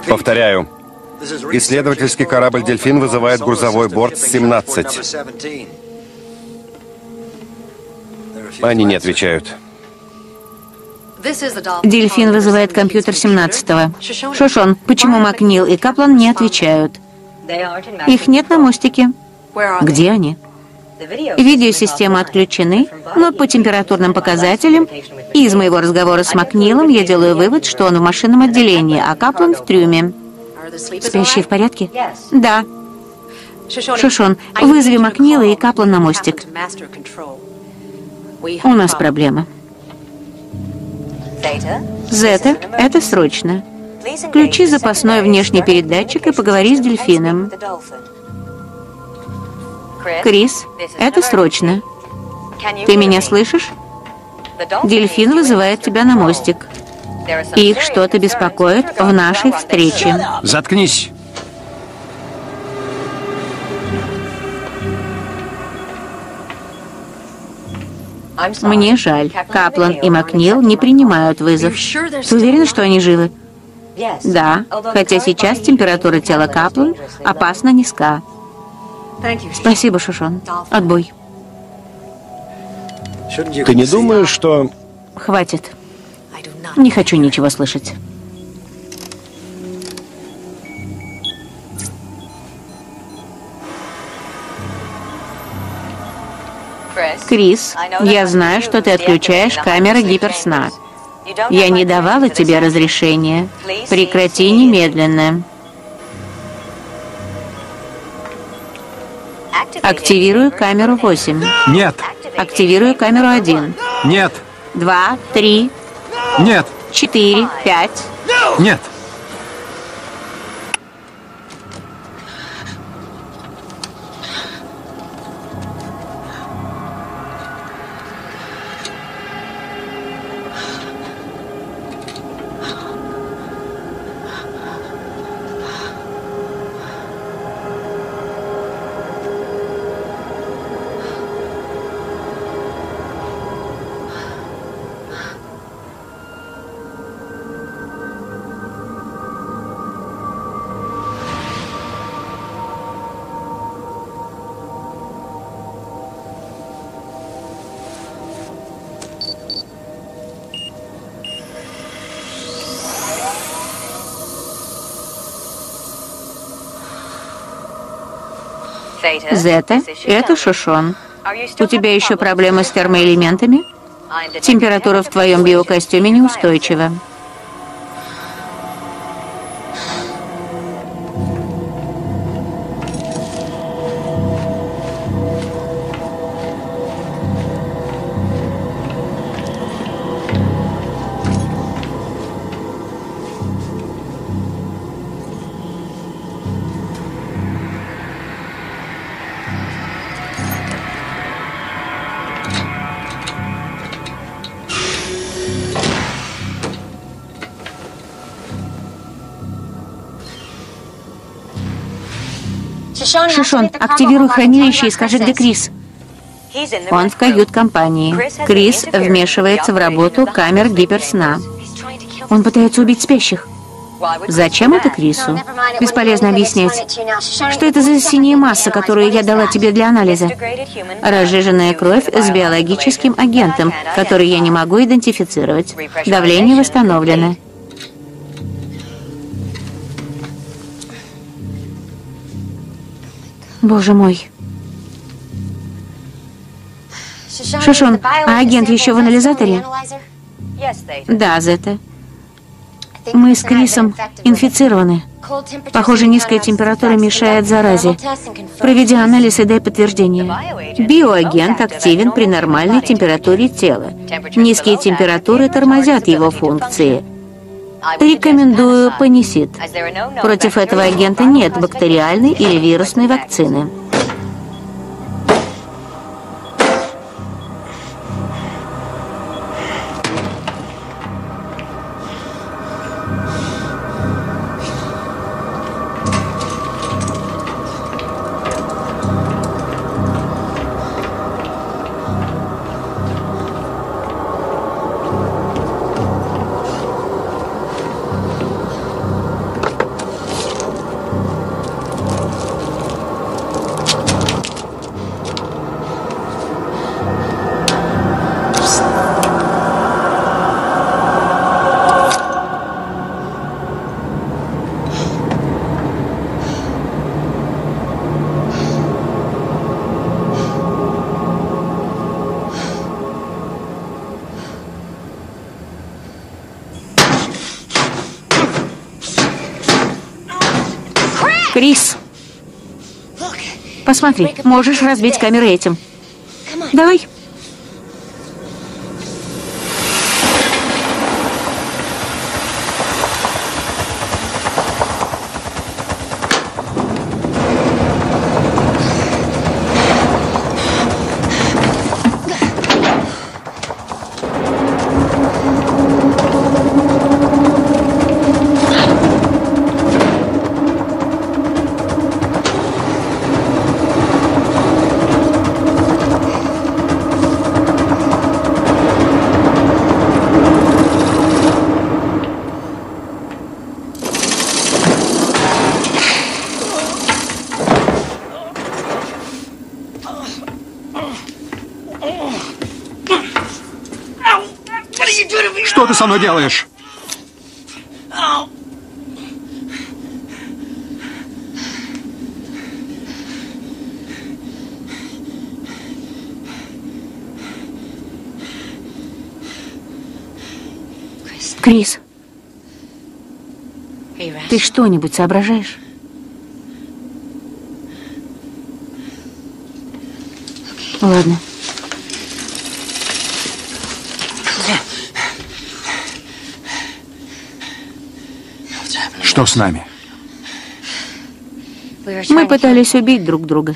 Повторяю. Исследовательский корабль «Дельфин» вызывает грузовой борт 17. Они не отвечают. Дельфин вызывает компьютер 17-го. Шошон, почему Макнил и Каплан не отвечают? Их нет на мостике. Где они? Видеосистемы отключены, но по температурным показателям и из моего разговора с Макнилом я делаю вывод, что он в машинном отделении, а Каплан в трюме. Спящие в порядке? Да. Шушон, вызови Макнила и Каплан на мостик. У нас проблема. Зета, это срочно. Включи запасной внешний передатчик и поговори с дельфином. Крис, это срочно. Ты меня слышишь? Дельфин вызывает тебя на мостик. Их что-то беспокоит в нашей встрече. Заткнись. Мне жаль. Каплан и Макнил не принимают вызов. Ты уверена, что они живы? Да, хотя сейчас температура тела Каплан опасно низка. Спасибо, Шушон. Отбой. Ты не думаешь, что... Хватит. Не хочу ничего слышать. Крис, я знаю, что ты отключаешь камеры гиперсна. Я не давала тебе разрешения. Прекрати немедленно. Активирую камеру 8. Нет. Активирую камеру 1. Нет. 2, 3, Нет. 4, 5. Нет. Зета, это Шушон. У тебя еще проблемы с термоэлементами? Температура в твоем биокостюме неустойчива. Шишон, активируй хранилище и скажи, где Крис. Он в кают-компании. Крис вмешивается в работу камер гиперсна. Он пытается убить спящих. Зачем это Крису? Бесполезно объяснять. Что это за синяя масса, которую я дала тебе для анализа? Разжиженная кровь с биологическим агентом, который я не могу идентифицировать. Давление восстановлено. Боже мой. Шишон, а агент еще в анализаторе? Да, Зета. Мы с Крисом инфицированы. Похоже, низкая температура мешает заразе. Проведи анализ и дай подтверждение. Биоагент активен при нормальной температуре тела. Низкие температуры тормозят его функции. Рекомендую панисид. Против этого агента нет бактериальной или вирусной вакцины. Посмотри, можешь разбить камеры этим. Давай. Со мной делаешь? Крис, ты что-нибудь соображаешь? Ладно. Что с нами? Мы пытались убить друг друга.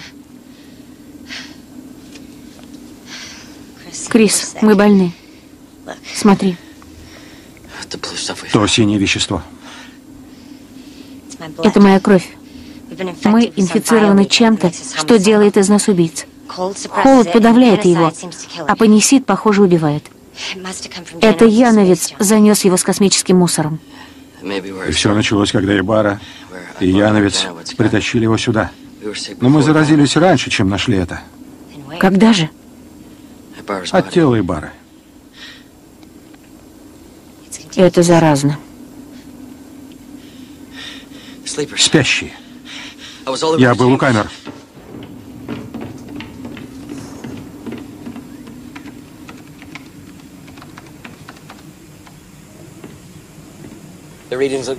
Крис, мы больны. Смотри. То синее вещество. Это моя кровь. Мы инфицированы чем-то, что делает из нас убийц. Холод подавляет его, а панисид, похоже, убивает. Это Яновец занес его с космическим мусором. И все началось, когда Ибара и Яновец притащили его сюда. Но мы заразились раньше, чем нашли это. Когда же? От тела Ибары. Это заразно. Спящие. Я был у камер.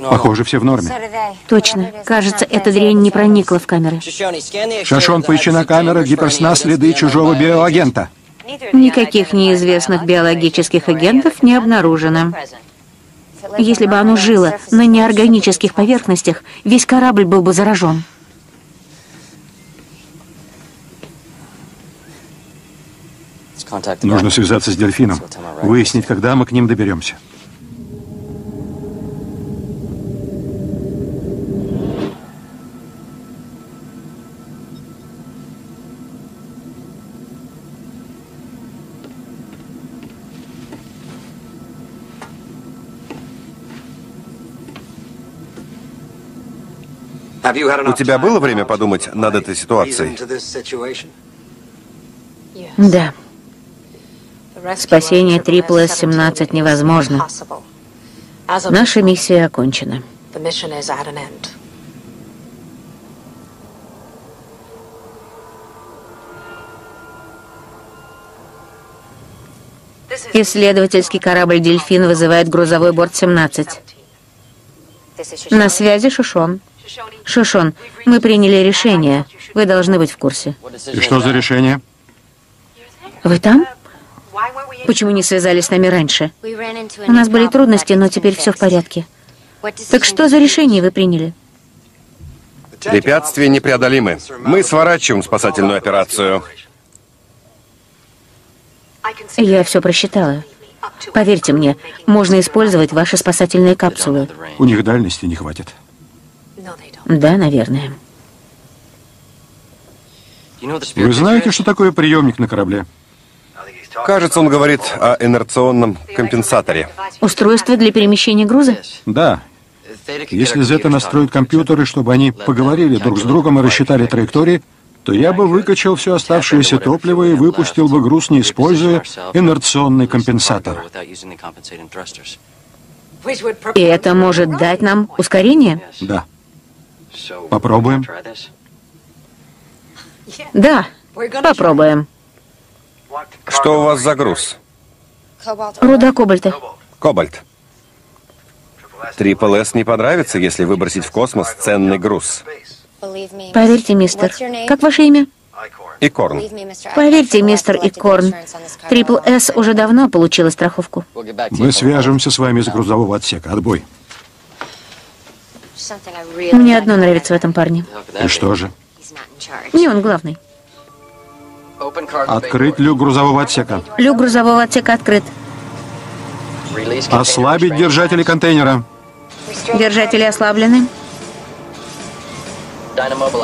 Похоже, все в норме. Точно. Кажется, эта дрянь не проникла в камеры. Шашон, поищи на камерах гиперсна следы чужого биоагента. Никаких неизвестных биологических агентов не обнаружено. Если бы оно жило на неорганических поверхностях, весь корабль был бы заражен. Нужно связаться с дельфином, выяснить, когда мы к ним доберемся. У тебя было время подумать над этой ситуацией? Да. Спасение Трипл С-17 невозможно. Наша миссия окончена. Исследовательский корабль «Дельфин» вызывает грузовой борт 17. На связи Шушон. Шушон, мы приняли решение. Вы должны быть в курсе. И что за решение? Вы там? Почему не связались с нами раньше? У нас были трудности, но теперь все в порядке. Так что за решение вы приняли? Препятствия непреодолимы. Мы сворачиваем спасательную операцию. Я все просчитала. Поверьте мне, можно использовать ваши спасательные капсулы. У них дальности не хватит. Да, наверное. Вы знаете, что такое приемник на корабле? Кажется, он говорит о инерционном компенсаторе. Устройство для перемещения груза? Да. Если Зета настроит компьютеры, чтобы они поговорили друг с другом и рассчитали траектории, то я бы выкачал все оставшееся топливо и выпустил бы груз, не используя инерционный компенсатор. И это может дать нам ускорение? Да. Попробуем. Да, попробуем. Что у вас за груз? Руда кобальта. Кобальт. Трипл С не понравится, если выбросить в космос ценный груз. Поверьте, мистер. Как ваше имя? Икорн. Поверьте, мистер Икорн. Трипл С уже давно получила страховку. Мы свяжемся с вами с грузового отсека. Отбой. Мне одно нравится в этом парне. И что же? Не он главный. Открыть люк грузового отсека. Люк грузового отсека открыт. Ослабить держатели контейнера. Держатели ослаблены.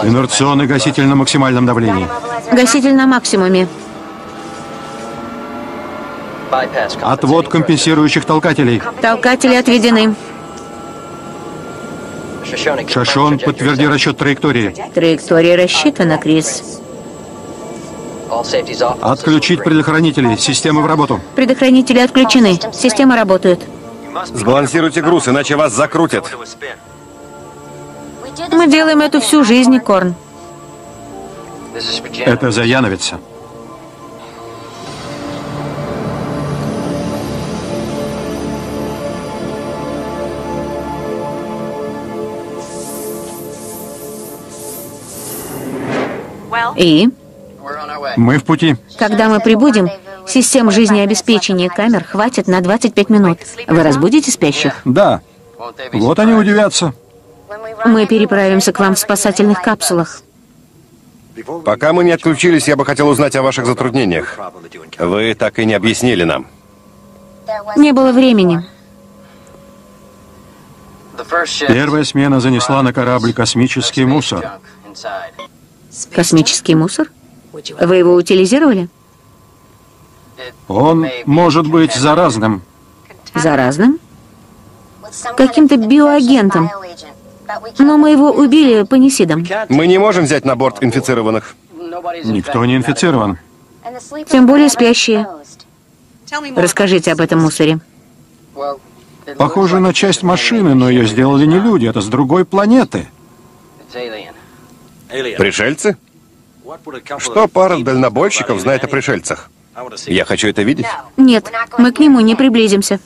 Инерционный гаситель на максимальном давлении. Гаситель на максимуме. Отвод компенсирующих толкателей. Толкатели отведены. Шашон, подтверди расчет траектории. Траектория рассчитана, Крис. Отключить предохранители. Системы в работу. Предохранители отключены. Система работает. Сбалансируйте груз, иначе вас закрутят. Мы делаем это всю жизнь, Корн. Это за И? Мы в пути. Когда мы прибудем, систем жизнеобеспечения камер хватит на 25 минут. Вы разбудите спящих? Да. Вот они удивятся. Мы переправимся к вам в спасательных капсулах. Пока мы не отключились, я бы хотел узнать о ваших затруднениях. Вы так и не объяснили нам. Не было времени. Первая смена занесла на корабль космический мусор. Космический мусор? Вы его утилизировали? Он может быть заразным. Заразным? Каким-то биоагентом. Но мы его убили панисидом. Мы не можем взять на борт инфицированных. Никто не инфицирован. Тем более спящие. Расскажите об этом мусоре. Похоже на часть машины, но ее сделали не люди, это с другой планеты. Пришельцы? Что пара дальнобойщиков знает о пришельцах? Я хочу это видеть. Нет, мы к нему не приблизимся.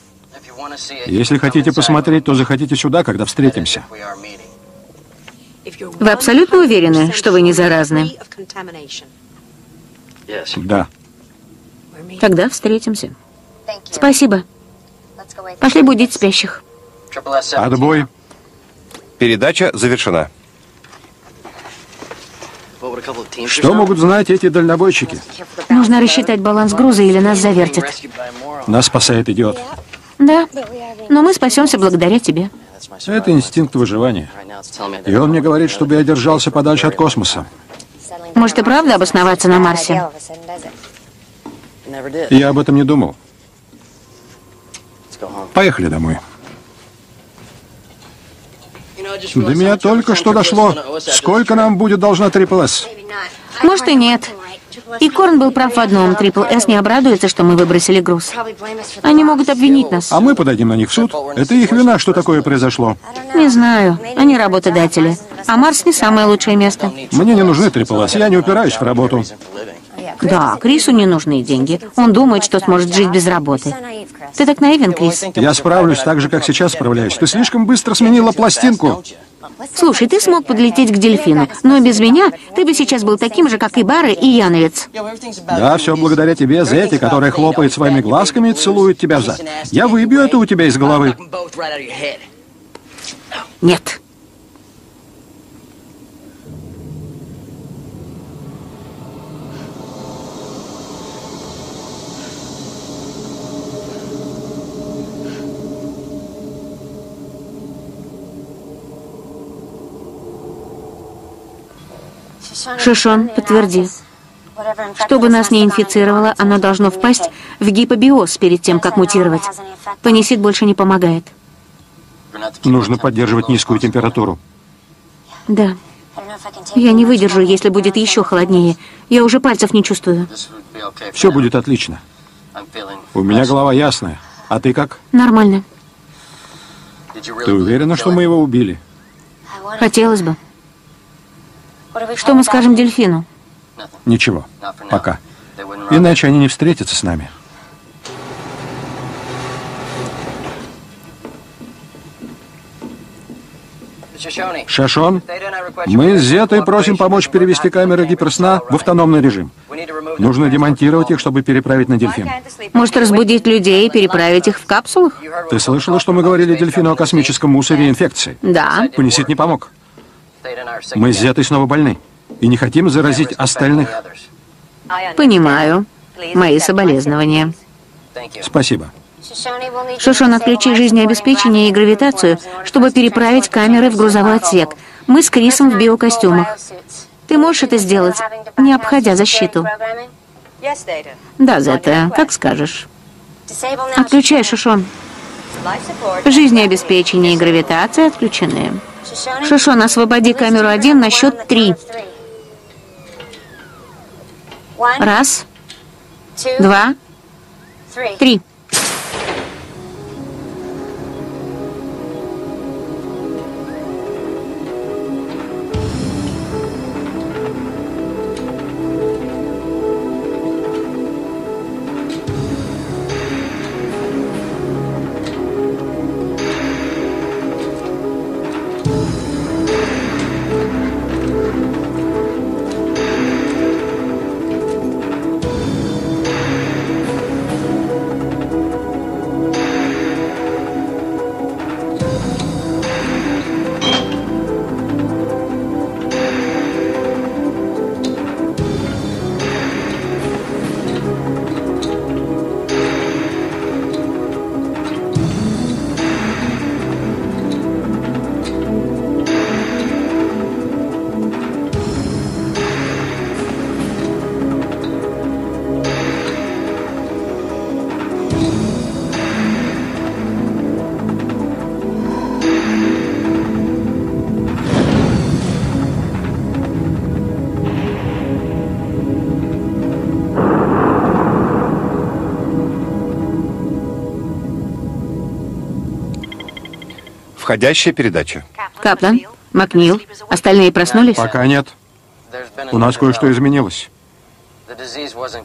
Если хотите посмотреть, то заходите сюда, когда встретимся. Вы абсолютно уверены, что вы не заразны? Да. Тогда встретимся. Спасибо. Пошли будить спящих. Отбой. Передача завершена. Что могут знать эти дальнобойщики? Нужно рассчитать баланс груза, или нас завертят. Нас спасает идиот. Да, но мы спасемся благодаря тебе. Это инстинкт выживания. И он мне говорит, чтобы я держался подальше от космоса. Может и правда обосноваться на Марсе? Я об этом не думал. Поехали домой. До меня только что дошло. Сколько нам будет должна Трипл С? Может и нет. И Корн был прав в одном. Трипл С не обрадуется, что мы выбросили груз. Они могут обвинить нас. А мы подадим на них в суд. Это их вина, что такое произошло. Не знаю. Они работодатели. А Марс не самое лучшее место. Мне не нужны Трипл С. Я не упираюсь в работу. Да, Крису не нужны деньги. Он думает, что сможет жить без работы. Ты так наивен, Крис. Я справлюсь так же, как сейчас справляюсь. Ты слишком быстро сменила пластинку. Слушай, ты смог подлететь к дельфину, но без меня ты бы сейчас был таким же, как и Бары и Яновец. Да, все благодаря тебе, Зетти, которая хлопает своими глазками и целует тебя в зад. Я выбью это у тебя из головы. Нет. Шишон, подтверди. Чтобы нас не инфицировало, оно должно впасть в гипобиоз перед тем, как мутировать. Панисид больше не помогает. Нужно поддерживать низкую температуру. Да. Я не выдержу, если будет еще холоднее. Я уже пальцев не чувствую. Все будет отлично. У меня голова ясная. А ты как? Нормально. Ты уверена, что мы его убили? Хотелось бы. Что мы скажем дельфину? Ничего. Пока. Иначе они не встретятся с нами. Шашон, мы с Зетой просим помочь перевести камеры гиперсна в автономный режим. Нужно демонтировать их, чтобы переправить на дельфин. Может, разбудить людей и переправить их в капсулах? Ты слышала, что мы говорили дельфину о космическом мусоре и инфекции? Да. Понесит не помог. Мы Зетой снова больны и не хотим заразить остальных. Понимаю. Мои соболезнования. Спасибо. Шошон, отключи жизнеобеспечение и гравитацию, чтобы переправить камеры в грузовой отсек. Мы с Крисом в биокостюмах. Ты можешь это сделать, не обходя защиту? Да, Зета, как скажешь. Отключай, Шошон. Жизнеобеспечение и гравитация отключены. Шишон, освободи камеру один на счет три. Раз, два, три. Входящая передача. Каплан, Макнил, остальные проснулись? Пока нет. У нас кое-что изменилось.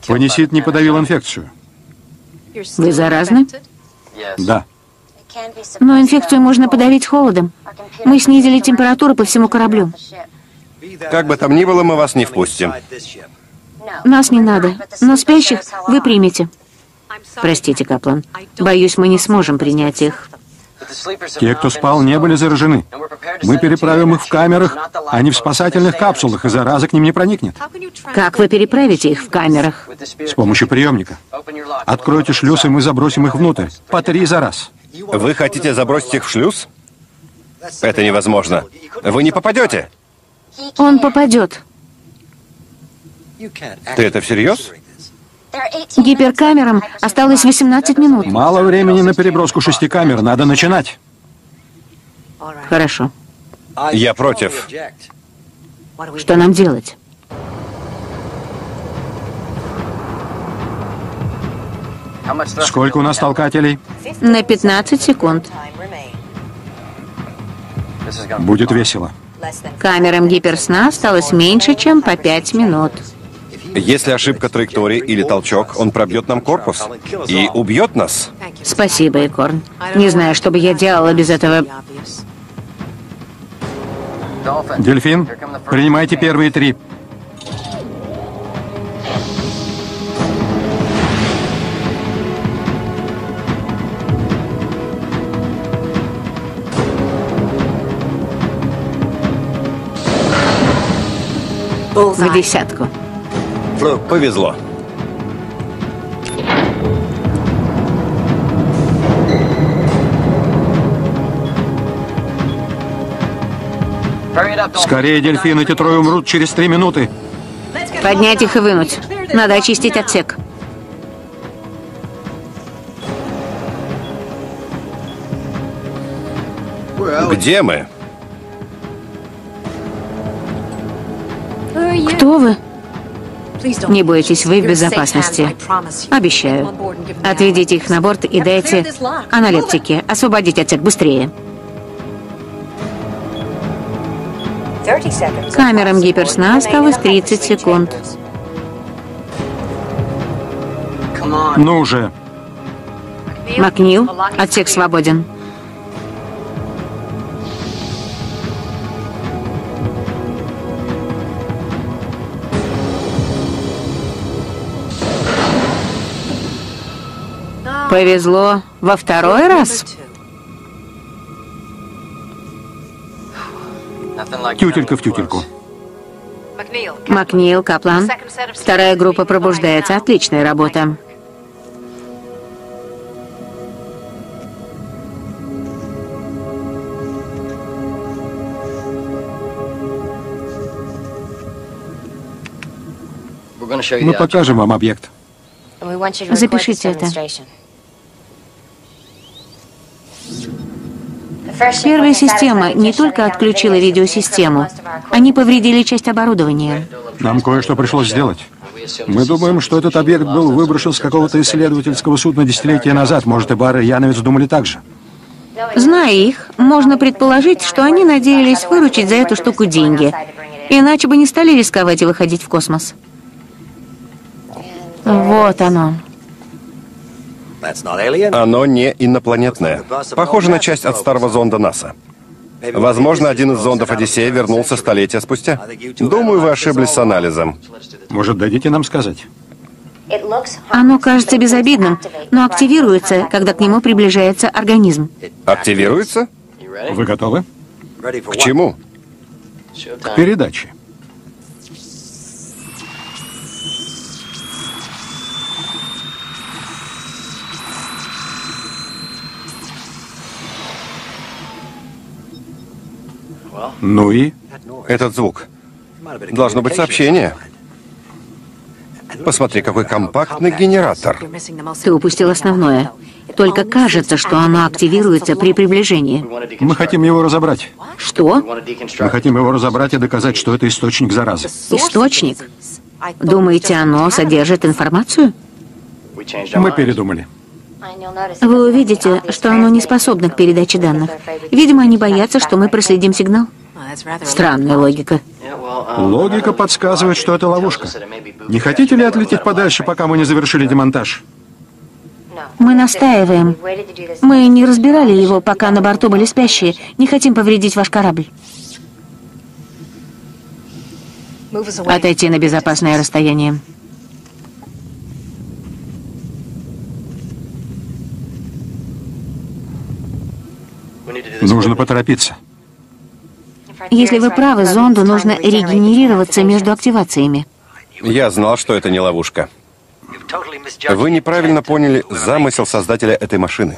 Ванисид не подавил инфекцию. Вы заразны? Да. Но инфекцию можно подавить холодом. Мы снизили температуру по всему кораблю. Как бы там ни было, мы вас не впустим. Нас не надо, но спящих вы примете. Простите, Каплан. Боюсь, мы не сможем принять их. Те, кто спал, не были заражены. Мы переправим их в камерах, а не в спасательных капсулах, и зараза к ним не проникнет. Как вы переправите их в камерах? С помощью приемника. Откройте шлюз, и мы забросим их внутрь. По три за раз. Вы хотите забросить их в шлюз? Это невозможно. Вы не попадете. Он попадет. Ты это всерьез? Гиперкамерам осталось 18 минут. Мало времени на переброску шести камер. Надо начинать. Хорошо. Я против. Что нам делать? Сколько у нас толкателей? На 15 секунд. Будет весело. Камерам гиперсна осталось меньше, чем по 5 минут. Если ошибка траектории или толчок, он пробьет нам корпус и убьет нас. Спасибо, Икорн. Не знаю, что бы я делала без этого. Дельфин, принимайте первые три. В десятку. Повезло. Скорее, дельфин, эти трое умрут через три минуты. Поднять их и вынуть. Надо очистить отсек. Где мы? Кто вы? Не бойтесь, вы в безопасности. Обещаю. Отведите их на борт и дайте аналептики. Освободите отсек быстрее. Камерам гиперсна осталось 30 секунд. Ну уже. Макнил, отсек свободен. Повезло во второй раз? Тютелька в тютельку. Макнил, Каплан. Вторая группа пробуждается. Отличная работа. Мы покажем вам объект. Запишите это. Первая система не только отключила видеосистему, они повредили часть оборудования. Нам кое-что пришлось сделать. Мы думаем, что этот объект был выброшен с какого-то исследовательского судна десятилетия назад. Может, и Бар и Яновец думали так же. Зная их, можно предположить, что они надеялись выручить за эту штуку деньги. Иначе бы не стали рисковать и выходить в космос. Вот оно. Оно не инопланетное. Похоже на часть от старого зонда НАСА. Возможно, один из зондов «Одиссея» вернулся столетия спустя. Думаю, вы ошиблись с анализом. Может, дадите нам сказать? Оно кажется безобидным, но активируется, когда к нему приближается организм. Активируется? Вы готовы? К чему? К передаче. Ну и? Этот звук. Должно быть сообщение. Посмотри, какой компактный генератор. Ты упустил основное. Только кажется, что оно активируется при приближении. Мы хотим его разобрать. Что? Мы хотим его разобрать и доказать, что это источник заразы. Источник? Думаете, оно содержит информацию? Мы передумали. Вы увидите, что оно не способно к передаче данных. Видимо, они боятся, что мы проследим сигнал. Странная логика. Логика подсказывает, что это ловушка. Не хотите ли отлететь подальше, пока мы не завершили демонтаж? Мы настаиваем. Мы не разбирали его, пока на борту были спящие. Не хотим повредить ваш корабль. Отойти на безопасное расстояние. Нужно поторопиться. Если вы правы, зонду нужно регенерироваться между активациями. Я знал, что это не ловушка. Вы неправильно поняли замысел создателя этой машины.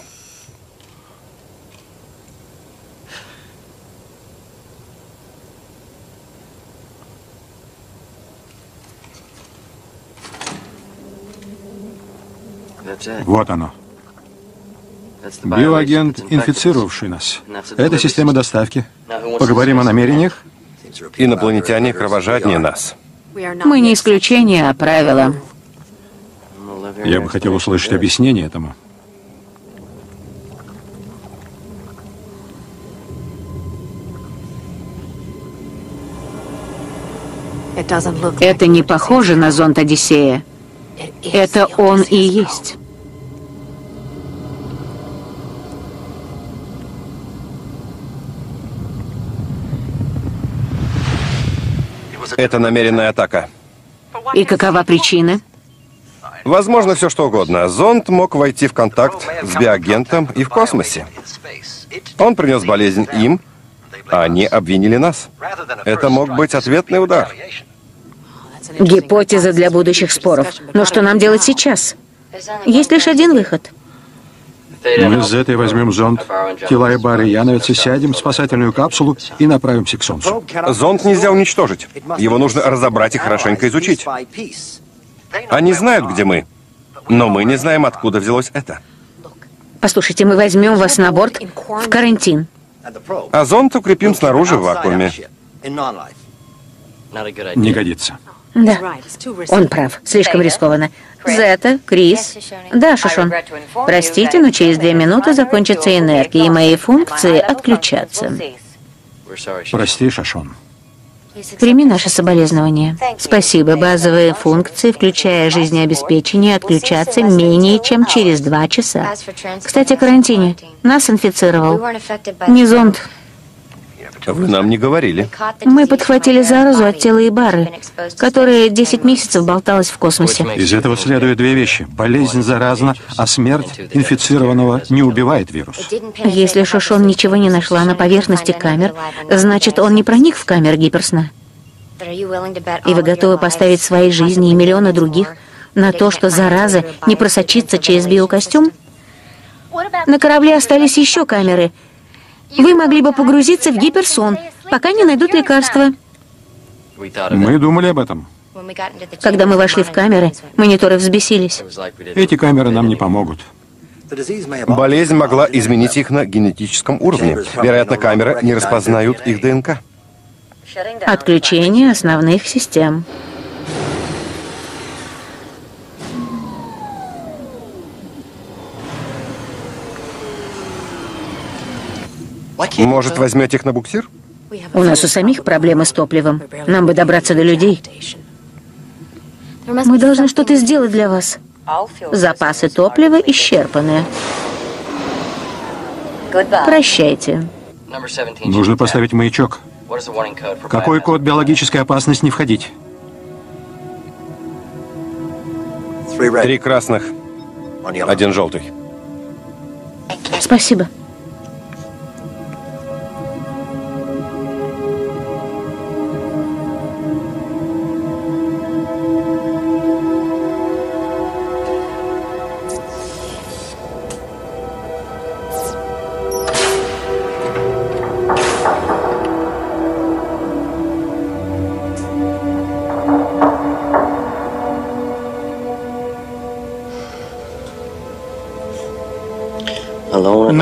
Вот оно. Биоагент, инфицировавший нас. Это система доставки. Поговорим о намерениях. Инопланетяне кровожаднее нас. Мы не исключение, а правило. Я бы хотел услышать объяснение этому. Это не похоже на зонд Одиссея. Это он и есть. Это намеренная атака. И какова причина? Возможно, все что угодно. Зонд мог войти в контакт с биоагентом и в космосе. Он принес болезнь им, а они обвинили нас. Это мог быть ответный удар. Гипотеза для будущих споров. Но что нам делать сейчас? Есть лишь один выход. Мы с этой возьмем зонд, тела и бары Яновицы, сядем в спасательную капсулу и направимся к Солнцу. Зонд нельзя уничтожить. Его нужно разобрать и хорошенько изучить. Они знают, где мы. Но мы не знаем, откуда взялось это. Послушайте, мы возьмем вас на борт в карантин. А зонд укрепим снаружи в вакууме. Не годится. Да, он прав. Слишком рискованно. Зета, Крис. Да, Шишон. Простите, но через две минуты закончится энергия, и мои функции отключатся. Прости, Шашон. Прими наше соболезнование. Спасибо. Базовые функции, включая жизнеобеспечение, отключаться менее чем через два часа. Кстати, о карантине. Нас инфицировал. Не зонд. Вы нам не говорили. Мы подхватили заразу от тела Ибары, которая 10 месяцев болталась в космосе. Из этого следует две вещи. Болезнь заразна, а смерть инфицированного не убивает вирус. Если Шошон ничего не нашла на поверхности камер, значит, он не проник в камеры гиперсна. И вы готовы поставить свои жизни и миллионы других на то, что зараза не просочится через биокостюм? На корабле остались еще камеры. Вы могли бы погрузиться в гиперсон, пока не найдут лекарства. Мы думали об этом. Когда мы вошли в камеры, мониторы взбесились. Эти камеры нам не помогут. Болезнь могла изменить их на генетическом уровне. Вероятно, камеры не распознают их ДНК. Отключение основных систем. Может, возьмете их на буксир? У нас у самих проблемы с топливом. Нам бы добраться до людей. Мы должны что-то сделать для вас. Запасы топлива исчерпаны. Прощайте. Нужно поставить маячок. Какой код биологической опасности не входить? Три красных, один желтый. Спасибо.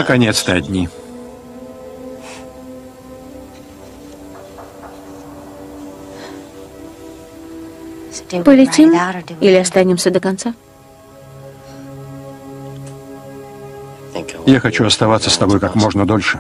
Наконец-то одни. Полетим или останемся до конца? Я хочу оставаться с тобой как можно дольше.